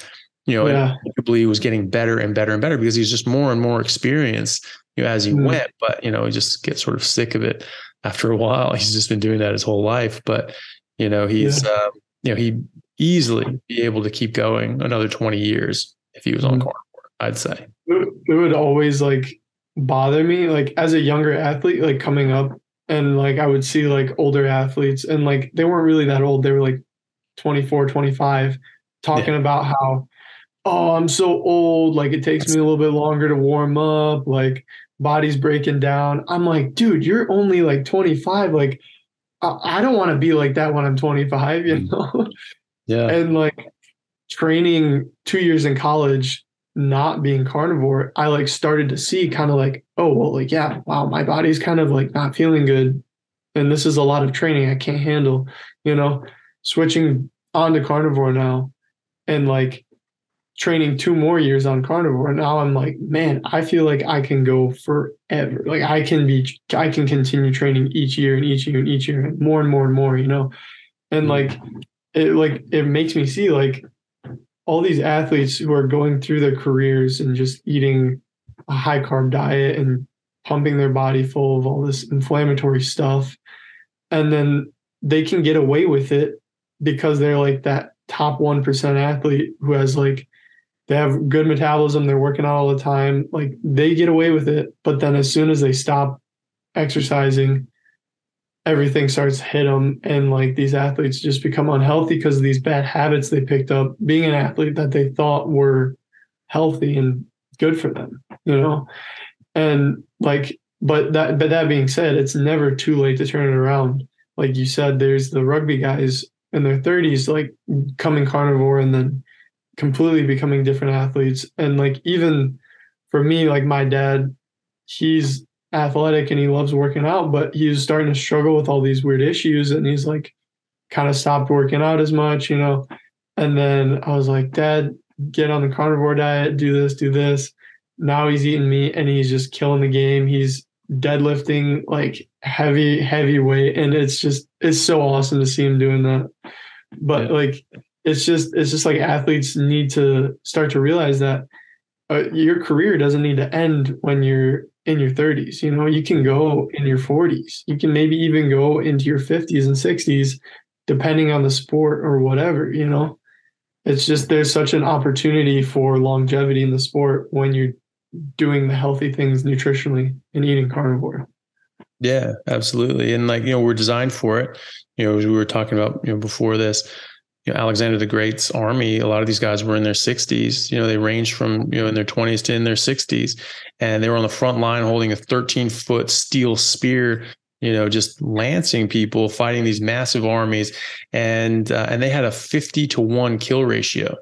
You know, yeah. and arguably was getting better and better and better because he's just more and more experienced you know, as he mm. went, but you know, he just gets sort of sick of it after a while. He's just been doing that his whole life, but you know, he's yeah. um, you know, he easily be able to keep going another 20 years if he was on mm. carnivore, I'd say. It would always like bother me like as a younger athlete like coming up and like I would see like older athletes and like they weren't really that old. They were like 24, 25 talking yeah. about how oh, I'm so old. Like it takes me a little bit longer to warm up. Like body's breaking down. I'm like, dude, you're only like 25. Like I, don't want to be like that when I'm 25, you mm. know? Yeah. and like training two years in college, not being carnivore, I like started to see kind of like, oh, well, like, yeah, wow, my body's kind of like not feeling good. And this is a lot of training I can't handle, you know, switching on to carnivore now. And like training two more years on carnivore. And now I'm like, man, I feel like I can go forever. Like I can be, I can continue training each year and each year and each year and more and more and more, you know? And mm-hmm. like, it like, it makes me see like all these athletes who are going through their careers and just eating a high carb diet and pumping their body full of all this inflammatory stuff. And then they can get away with it because they're like that top 1% athlete who has like they have good metabolism. They're working out all the time. Like they get away with it but then as soon as they stop exercising everything starts to hit them and like these athletes just become unhealthy because of these bad habits they picked up. Being an athlete that they thought were healthy and good for them you know? And like but that but that being said it's never too late to turn it around. Like you said there's the rugby guys in their 30s like coming carnivore and then completely becoming different athletes. And like even for me, like my dad, he's athletic and he loves working out, but he's starting to struggle with all these weird issues and he's like kind of stopped working out as much, you know. And then I was like, Dad, get on the carnivore diet, do this, do this. Now he's eating meat and he's just killing the game. He's deadlifting like heavy, heavy weight. And it's just it's so awesome to see him doing that. But yeah. like it's just it's just like athletes need to start to realize that uh, your career doesn't need to end when you're in your 30s you know? You can go in your 40s you can maybe even go into your 50s and 60s depending on the sport or whatever you know? It's just there's such an opportunity for longevity in the sport when you're doing the healthy things nutritionally and eating carnivore. Yeah absolutely. And like you know we're designed for it. You know as we were talking about you know before this you know, Alexander the Great's army, a lot of these guys were in their 60s. You know, they ranged from, you know, in their 20s to in their 60s. And they were on the front line holding a 13 foot steel spear, you know, just lancing people, fighting these massive armies, and uh, and they had a fifty to one kill ratio,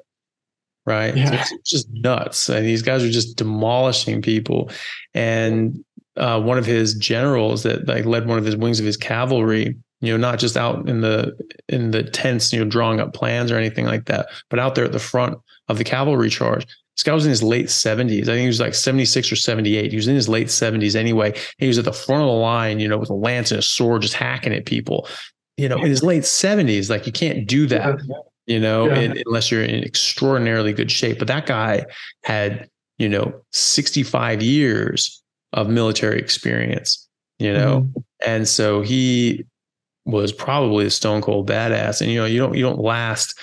right? Yeah. So it's just nuts. And these guys are just demolishing people. And uh, one of his generals that like led one of his wings of his cavalry, you know, not just out in the in the tents, you know, drawing up plans or anything like that, but out there at the front of the cavalry charge. This guy was in his late 70s. I think he was like 76 or 78. He was in his late 70s anyway. He was at the front of the line, you know, with a lance and a sword, just hacking at people. You know, in his late 70s, like you can't do that, you know, Yeah. in, unless you're in extraordinarily good shape. But that guy had, you know, 65 years of military experience, you know, Mhm. and so he was probably a stone cold badass. And you know, you don't you don't last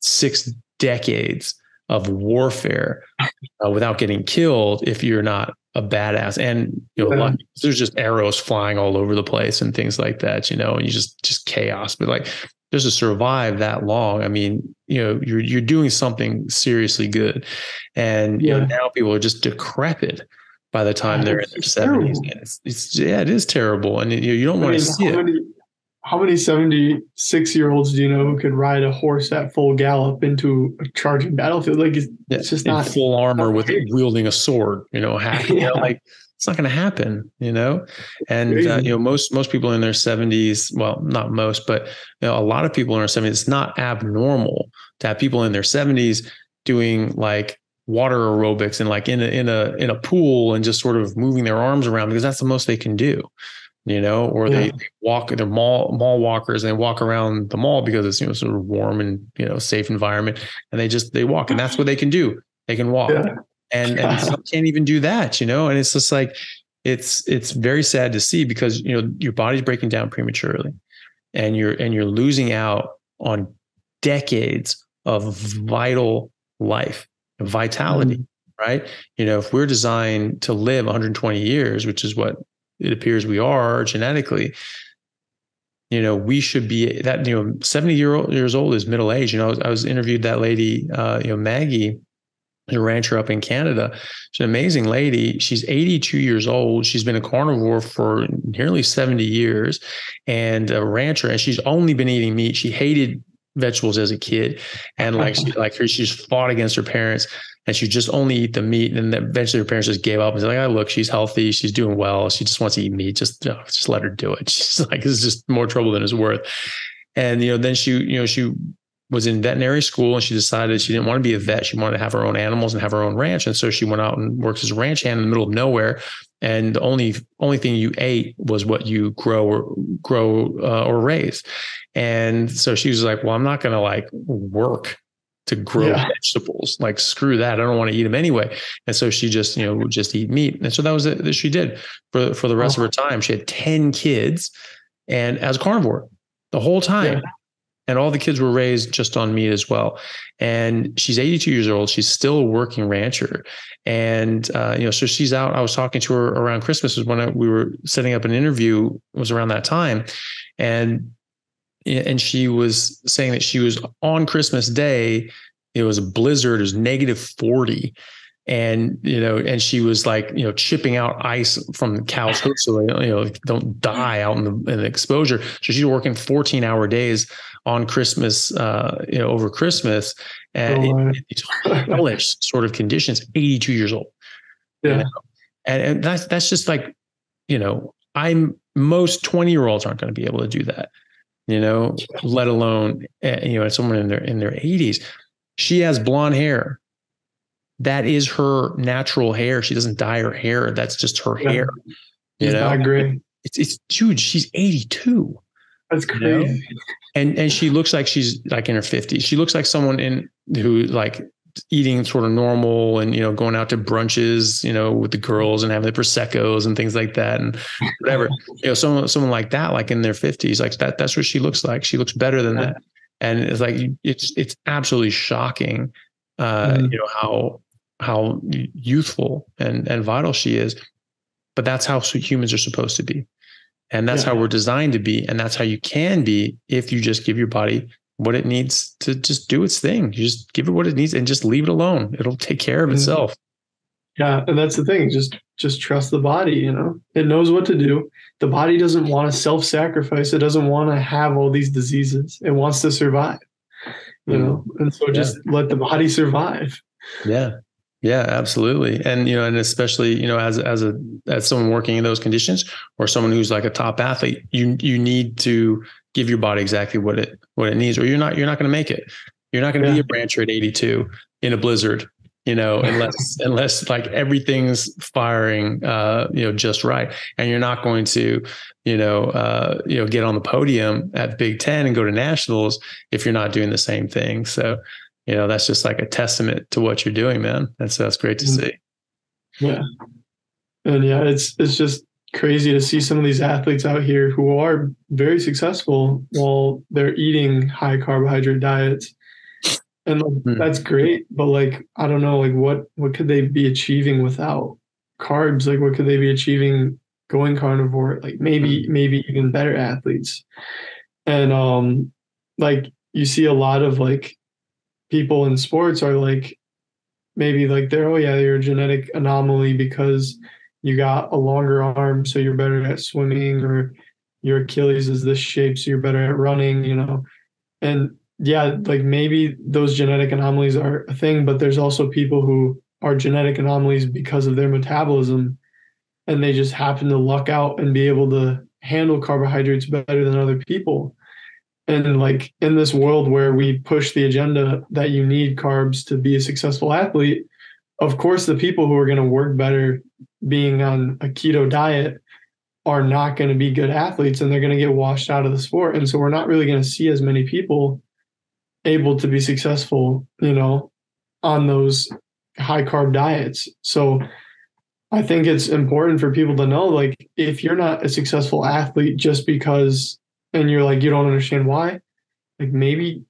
six decades of warfare uh, without getting killed if you're not a badass. And you know, Yeah. there's just arrows flying all over the place and things like that. You know, and you just just chaos. But like just to survive that long, I mean, you know, you're you're doing something seriously good. And you know, now people are just decrepit by the time they're in their seventies. it's it's yeah, it is terrible. And you, you don't I want mean, to see it. How many 76 year olds do you know who could ride a horse at full gallop into a charging battlefield? Like it's, Yeah, it's just not full armor with wielding a sword, you know, hack, you know, like it's not going to happen, you know. And uh, you know, most most people in their seventies, well, not most, but you know, a lot of people in their seventies. It's not abnormal to have people in their seventies doing like water aerobics and like in a in a in a pool and just sort of moving their arms around because that's the most they can do, you know. Or they Yeah. walk, they're mall mall walkers and they walk around the mall because it's you know sort of warm and you know safe environment, and they just they walk and that's what they can do. They can walk Yeah. and, and some can't even do that, you know. And it's just like it's it's very sad to see because you know your body's breaking down prematurely, and you're and you're losing out on decades of vital life, vitality, mm-hmm. right? You know, if we're designed to live 120 years, which is what it appears we are genetically, you know, we should be that, you know, 70 year old years old is middle age. You know, I was, I was interviewed that lady, uh, you know, Maggie, a rancher up in Canada. She's an amazing lady. She's 82 years old. She's been a carnivore for nearly 70 years and a rancher, and she's only been eating meat. She hated vegetables as a kid. And like she like her, she just fought against her parents and she just only eat the meat. And then eventually her parents just gave up and said, like, oh, look, she's healthy, she's doing well. She just wants to eat meat. Just, just let her do it. She's like, this is just more trouble than it's worth. And you know, then she, you know, she was in veterinary school and she decided she didn't want to be a vet. She wanted to have her own animals and have her own ranch. And so she went out and worked as a ranch hand in the middle of nowhere. And the only only thing you ate was what you grow or grow uh, or raise. And so she was like, "Well, I'm not going to like work to grow Yeah. vegetables. Like screw that. I don't want to eat them anyway." And so she just you know would just eat meat. And so that was it that she did for for the rest of her time. She had ten kids, and as a carnivore the whole time. Yeah. And all the kids were raised just on meat as well. And she's 82 years old. She's still a working rancher. And, uh, you know, so she's out. I was talking to her around Christmas was when I, we were setting up an interview it was around that time. And, and she was saying that she was on Christmas day. It was a blizzard. It was negative 40 and you know and she was like you know chipping out ice from the cows hooves so they you know don't die out in the, in the exposure so she's working 14 hour days on christmas uh you know over christmas and Oh, in, wow. these hellish sort of conditions 82 years old yeah. and, and that's that's just like you know i'm most 20 year olds aren't going to be able to do that you know let alone uh, you know someone in their in their 80s she has blonde hair that is her natural hair she doesn't dye her hair that's just her Yeah. hair you know not great. it's it's dude she's 82 That's you know? crazy. and and she looks like she's like in her 50s she looks like someone in who like eating sort of normal and you know going out to brunches you know with the girls and having the proseccos and things like that and whatever. You know someone someone like that like in their 50s like that that's what she looks like. She looks better than that. And it's like it's it's absolutely shocking uh Mhm. you know how how youthful and and vital she is. But that's how humans are supposed to be. And that's Yeah. how we're designed to be. And that's how you can be if you just give your body what it needs to just do its thing you just give it what it needs and just leave it alone it'll take care of Mhm. itself Yeah, and that's the thing. Just just trust the body, you know. It knows what to do. The body doesn't want to self-sacrifice. It doesn't want to have all these diseases. It wants to survive. You mm. know, and so just yeah. let the body survive. Yeah. Yeah, absolutely. And you know, and especially, you know, as as a as someone working in those conditions or someone who's like a top athlete, you you need to give your body exactly what it what it needs or you're not you're not going to make it. You're not going to yeah. be a brancher at 82 in a blizzard, you know, unless unless like everything's firing uh, you know, just right. And you're not going to, you know, uh, you know, get on the podium at Big 10 and go to nationals if you're not doing the same thing. So you know, that's just like a testament to what you're doing, man. That's that's great to see. Yeah. And yeah, it's it's just crazy to see some of these athletes out here who are very successful while they're eating high carbohydrate diets. And like, mm. that's great, but like I don't know, like what what could they be achieving without carbs? Like what could they be achieving going carnivore? Like maybe hmm. maybe even better athletes. And um like you see a lot of like people in sports are like maybe like they're oh yeah you're a genetic anomaly because you got a longer arm so you're better at swimming or your achilles is this shape so you're better at running you know? And yeah like maybe those genetic anomalies are a thing but there's also people who are genetic anomalies because of their metabolism and they just happen to luck out and be able to handle carbohydrates better than other people and like in this world where we push the agenda that you need carbs to be a successful athlete of course the people who are going to work better being on a keto diet are not going to be good athletes and they're going to get washed out of the sport. And so we're not really going to see as many people able to be successful you know on those high carb diets. So i think it's important for people to know like if you're not a successful athlete just because and you're like you don't understand why like maybe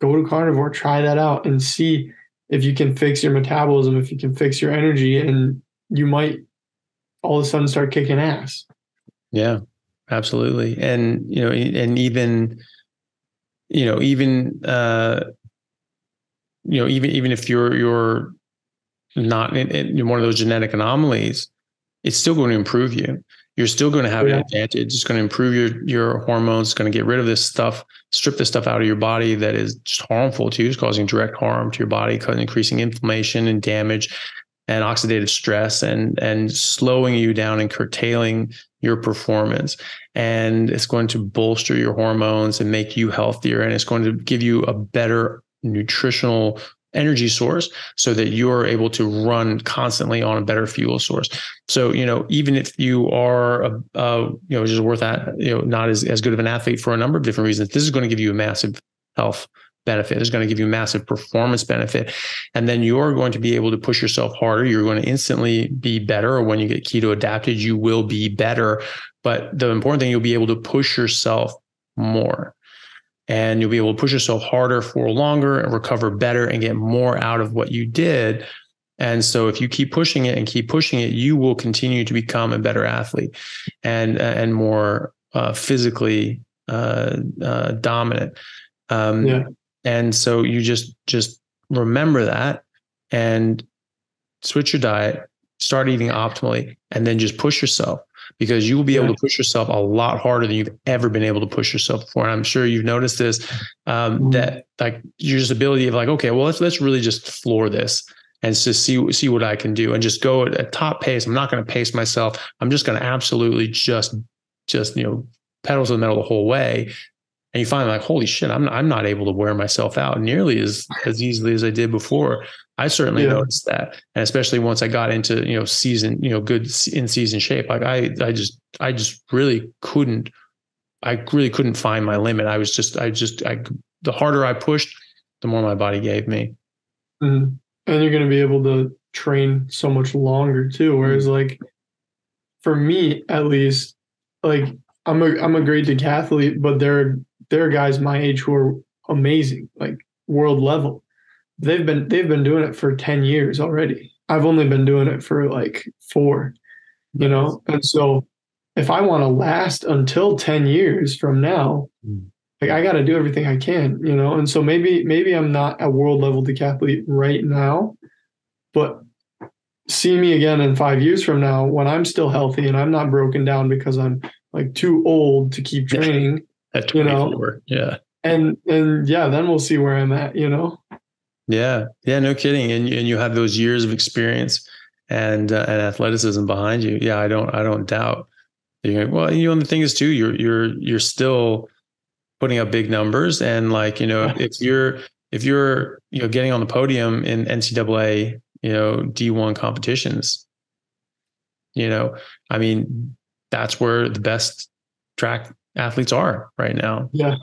go to carnivore try that out and see if you can fix your metabolism if you can fix your energy and you might all of a sudden start kicking ass. Yeah absolutely. And you know and even you know even uh you know even even if you're you're not in, in one of those genetic anomalies it's still going to improve you you're still going to have yeah. an advantage. It's going to improve your your hormones. It's going to get rid of this stuff, strip the stuff out of your body that is just harmful to you, it's causing direct harm to your body, causing increasing inflammation and damage and oxidative stress and and slowing you down and curtailing your performance and it's going to bolster your hormones and make you healthier and it's going to give you a better nutritional energy source so that you're able to run constantly on a better fuel source. So, you know, even if you are, a, a, you know, just worth that, you know, not as, as good of an athlete for a number of different reasons, this is going to give you a massive health benefit. It's going to give you massive performance benefit. And then you're going to be able to push yourself harder. You're going to instantly be better. Or when you get keto adapted, you will be better. But the important thing, you'll be able to push yourself more and you'll be able to push yourself harder for longer and recover better and get more out of what you did. And so if you keep pushing it and keep pushing it, you will continue to become a better athlete and and more uh, physically uh, uh, dominant. Um, yeah. And so you just just remember that and switch your diet, start eating optimally, and then just push yourself because you will be able to push yourself a lot harder than you've ever been able to push yourself before. And I'm sure you've noticed this um, mm-hmm. that like your just ability of like, okay, well let's let's really just floor this and just see see what I can do and just go at a top pace. I'm not going to pace myself. I'm just going to absolutely just just you know pedal to the metal the whole way. And you find like, holy shit, I'm I'm not able to wear myself out nearly as as easily as I did before. I certainly yeah. noticed that, and especially once I got into you know season, you know, good in season shape. Like I, I just, I just really couldn't, I really couldn't find my limit. I was just, I just, I, the harder I pushed, the more my body gave me. Mm-hmm. And you're going to be able to train so much longer too. Whereas, like, for me at least, like I'm a I'm a great decathlete, but there there are guys my age who are amazing, like world level they've been they've been doing it for 10 years already i've only been doing it for like four you know and so if i want to last until 10 years from now mm. like i got to do everything i can you know and so maybe maybe i'm not a world level decathlete right now but see me again in five years from now when I'm still healthy and I'm not broken down because I'm like too old to keep training. At you know, yeah. And and yeah, then we'll see where I'm at, you know. Yeah, yeah, no kidding. And and you have those years of experience and uh, and athleticism behind you. Yeah, I don't I don't doubt. You're, well, you know, the thing is too, you're you're you're still putting up big numbers, and like you know, if you're if you're you know getting on the podium in NCAA you know D1 competitions, you know, I mean, that's where the best track athletes are right now. Yeah.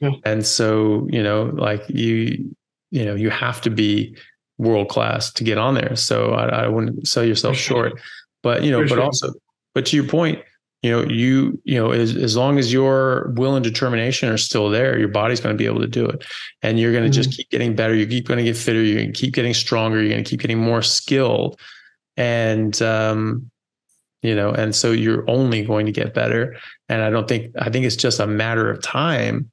yeah. And so, you know, like you, you know, you have to be world class to get on there. So I, I wouldn't sell yourself short, but you know, but also, but to your point, you know, you, you know, as, as long as your will and determination are still there, your body's going to be able to do it. And you're going to mm-hmm. just keep getting better. You keep going to get fitter. You're going to keep getting stronger. You're going to keep getting more skilled. And, um, you know, and so you're only going to get better. And I don't think, I think it's just a matter of time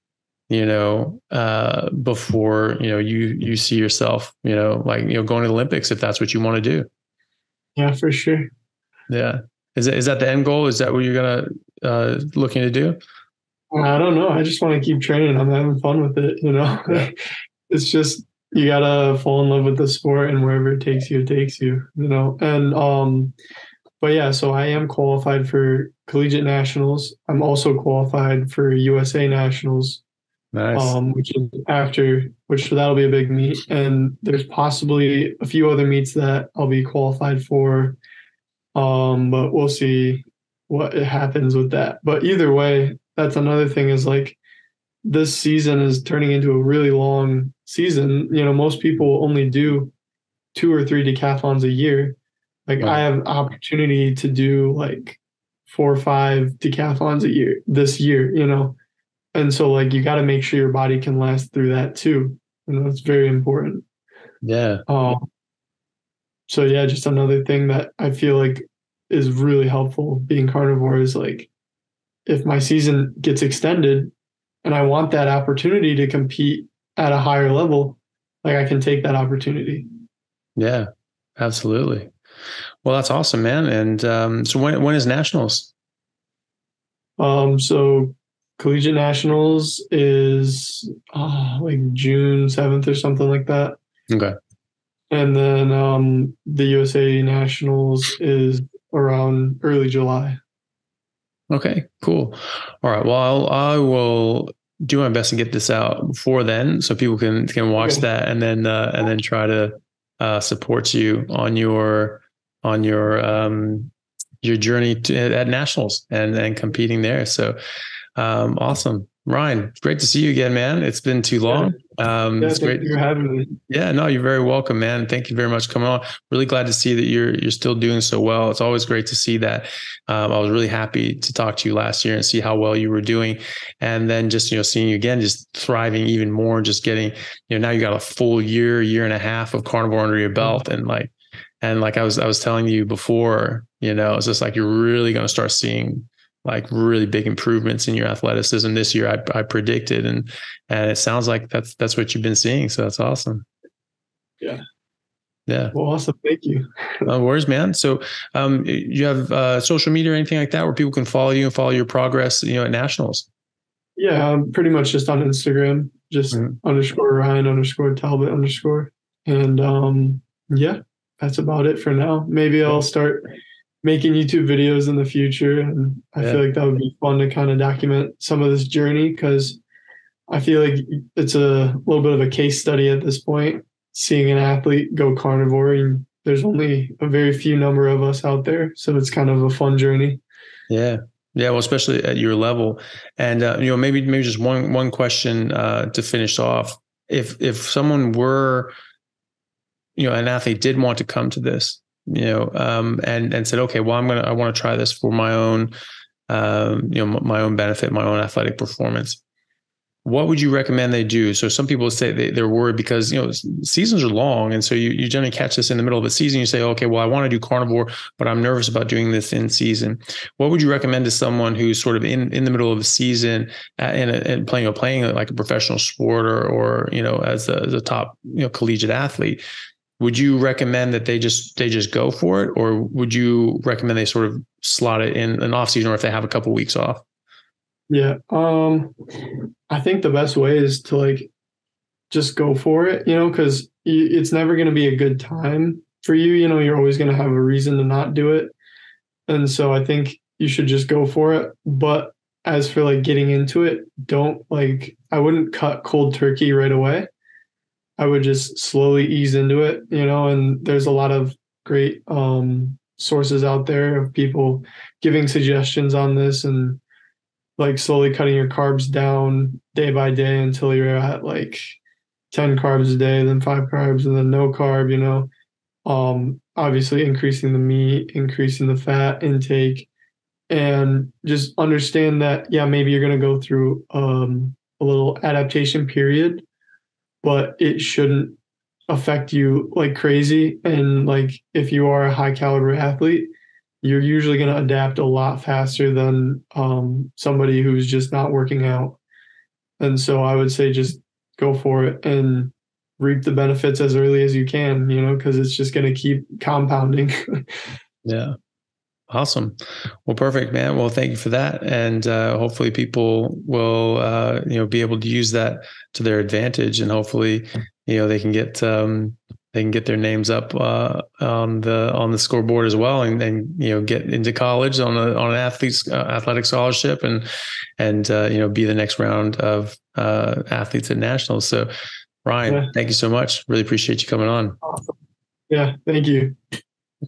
you know, uh, before you know you you see yourself, you know, like you know, going to the Olympics if that's what you want to do. Yeah, for sure. Yeah, is that is that the end goal? Is that what you're gonna uh, looking to do? I don't know. I just want to keep training. I'm having fun with it. You know, it's just you gotta fall in love with the sport and wherever it takes you, it takes you. You know, and um, but yeah. So I am qualified for collegiate nationals. I'm also qualified for USA nationals Nice. Um, which is after, which that'll be a big meet. And there's possibly a few other meets that I'll be qualified for. Um, but we'll see what happens with that. But either way, that's another thing is like this season is turning into a really long season. You know, most people only do two or three decathlons a year. Like right. I have opportunity to do like four or five decathlons a year this year, you know and so like you got to make sure your body can last through that too know it's very important. Yeah. Um so yeah just another thing that i feel like is really helpful being carnivore is like if my season gets extended and i want that opportunity to compete at a higher level like i can take that opportunity. Yeah absolutely. Well that's awesome man. And um so when when is nationals? Um so collegiate nationals is oh, like June 7th or something like that. Okay. And then um, the USA nationals is around early July. Okay, cool. All right. Well, I'll, I will do my best to get this out before then, so people can can watch okay. that and then uh, and then try to uh, support you on your on your um, your journey to, at nationals and and competing there. So um, awesome. Ryan, great to see you again, man. It's been too long. Um, yeah, it's great. for having me. Yeah, no, you're very welcome, man. Thank you very much for coming on. Really glad to see that you're you're still doing so well. It's always great to see that. Um, I was really happy to talk to you last year and see how well you were doing, and then just you know seeing you again, just thriving even more, just getting you know now you got a full year, year and a half of carnivore under your belt, and like and like I was I was telling you before, you know, it's just like you're really going to start seeing like really big improvements in your athleticism this year. I, I predicted, and and it sounds like that's that's what you've been seeing. So that's awesome. Yeah. Yeah. Well, awesome. Thank you. no worries, man. So, um, you have uh, social media or anything like that where people can follow you and follow your progress, you know, at nationals? Yeah, I'm pretty much just on Instagram, just mm-hmm. underscore Ryan underscore Talbot underscore, and um, yeah, that's about it for now. Maybe I'll start making YouTube videos in the future. And I yeah. feel like that would be fun to kind of document some of this journey because I feel like it's a little bit of a case study at this point, seeing an athlete go carnivore. And there's only a very few number of us out there. So it's kind of a fun journey. Yeah. Yeah, well, especially at your level, and uh, you know, maybe maybe just one one question uh, to finish off. If if someone were, you know, an athlete did want to come to this, you know, um, and and said, okay, well, I'm gonna I want to try this for my own, um, you know, my own benefit, my own athletic performance. What would you recommend they do? So some people say they, they're worried because you know seasons are long, and so you you generally catch this in the middle of the season. You say, okay, well, I want to do carnivore, but I'm nervous about doing this in season. What would you recommend to someone who's sort of in, in the middle of a season and, and playing or playing like a professional sport or or you know as a, as a top you know collegiate athlete? Would you recommend that they just they just go for it? Or would you recommend they sort of slot it in an off season or if they have a couple weeks off? Yeah um i think the best way is to like just go for it you know because it's never going to be a good time for you you know you're always going to have a reason to not do it. And so i think you should just go for it but as for like getting into it don't like i wouldn't cut cold turkey right away I would just slowly ease into it, you know, and there's a lot of great um, sources out there of people giving suggestions on this and like slowly cutting your carbs down day by day until you're at like 10 carbs a day, then five carbs, and then no carb, you know. Um, obviously increasing the meat, increasing the fat intake, and just understand that, yeah, maybe you're going to go through um, a little adaptation period but it shouldn't affect you like crazy. And like if you are a high caliber athlete, you're usually going to adapt a lot faster than um, somebody who's just not working out. And so I would say just go for it and reap the benefits as early as you can, you know, because it's just going to keep compounding. yeah. Awesome. Well, perfect, man. Well, thank you for that, and uh, hopefully, people will uh, you know be able to use that to their advantage, and hopefully, you know, they can get um, they can get their names up uh, on the on the scoreboard as well, and, and you know get into college on a on an athlete's uh, athletic scholarship, and and uh, you know be the next round of uh, athletes at nationals. So, Ryan, yeah. thank you so much. Really appreciate you coming on. Awesome. Yeah, thank you.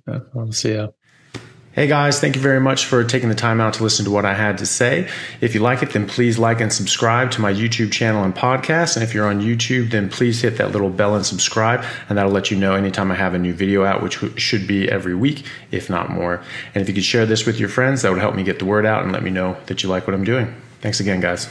Okay, I'll see you. Hey guys, thank you very much for taking the time out to listen to what I had to say. If you like it, then please like and subscribe to my YouTube channel and podcast. And if you're on YouTube, then please hit that little bell and subscribe, and that'll let you know anytime I have a new video out, which should be every week, if not more. And if you could share this with your friends, that would help me get the word out and let me know that you like what I'm doing. Thanks again, guys.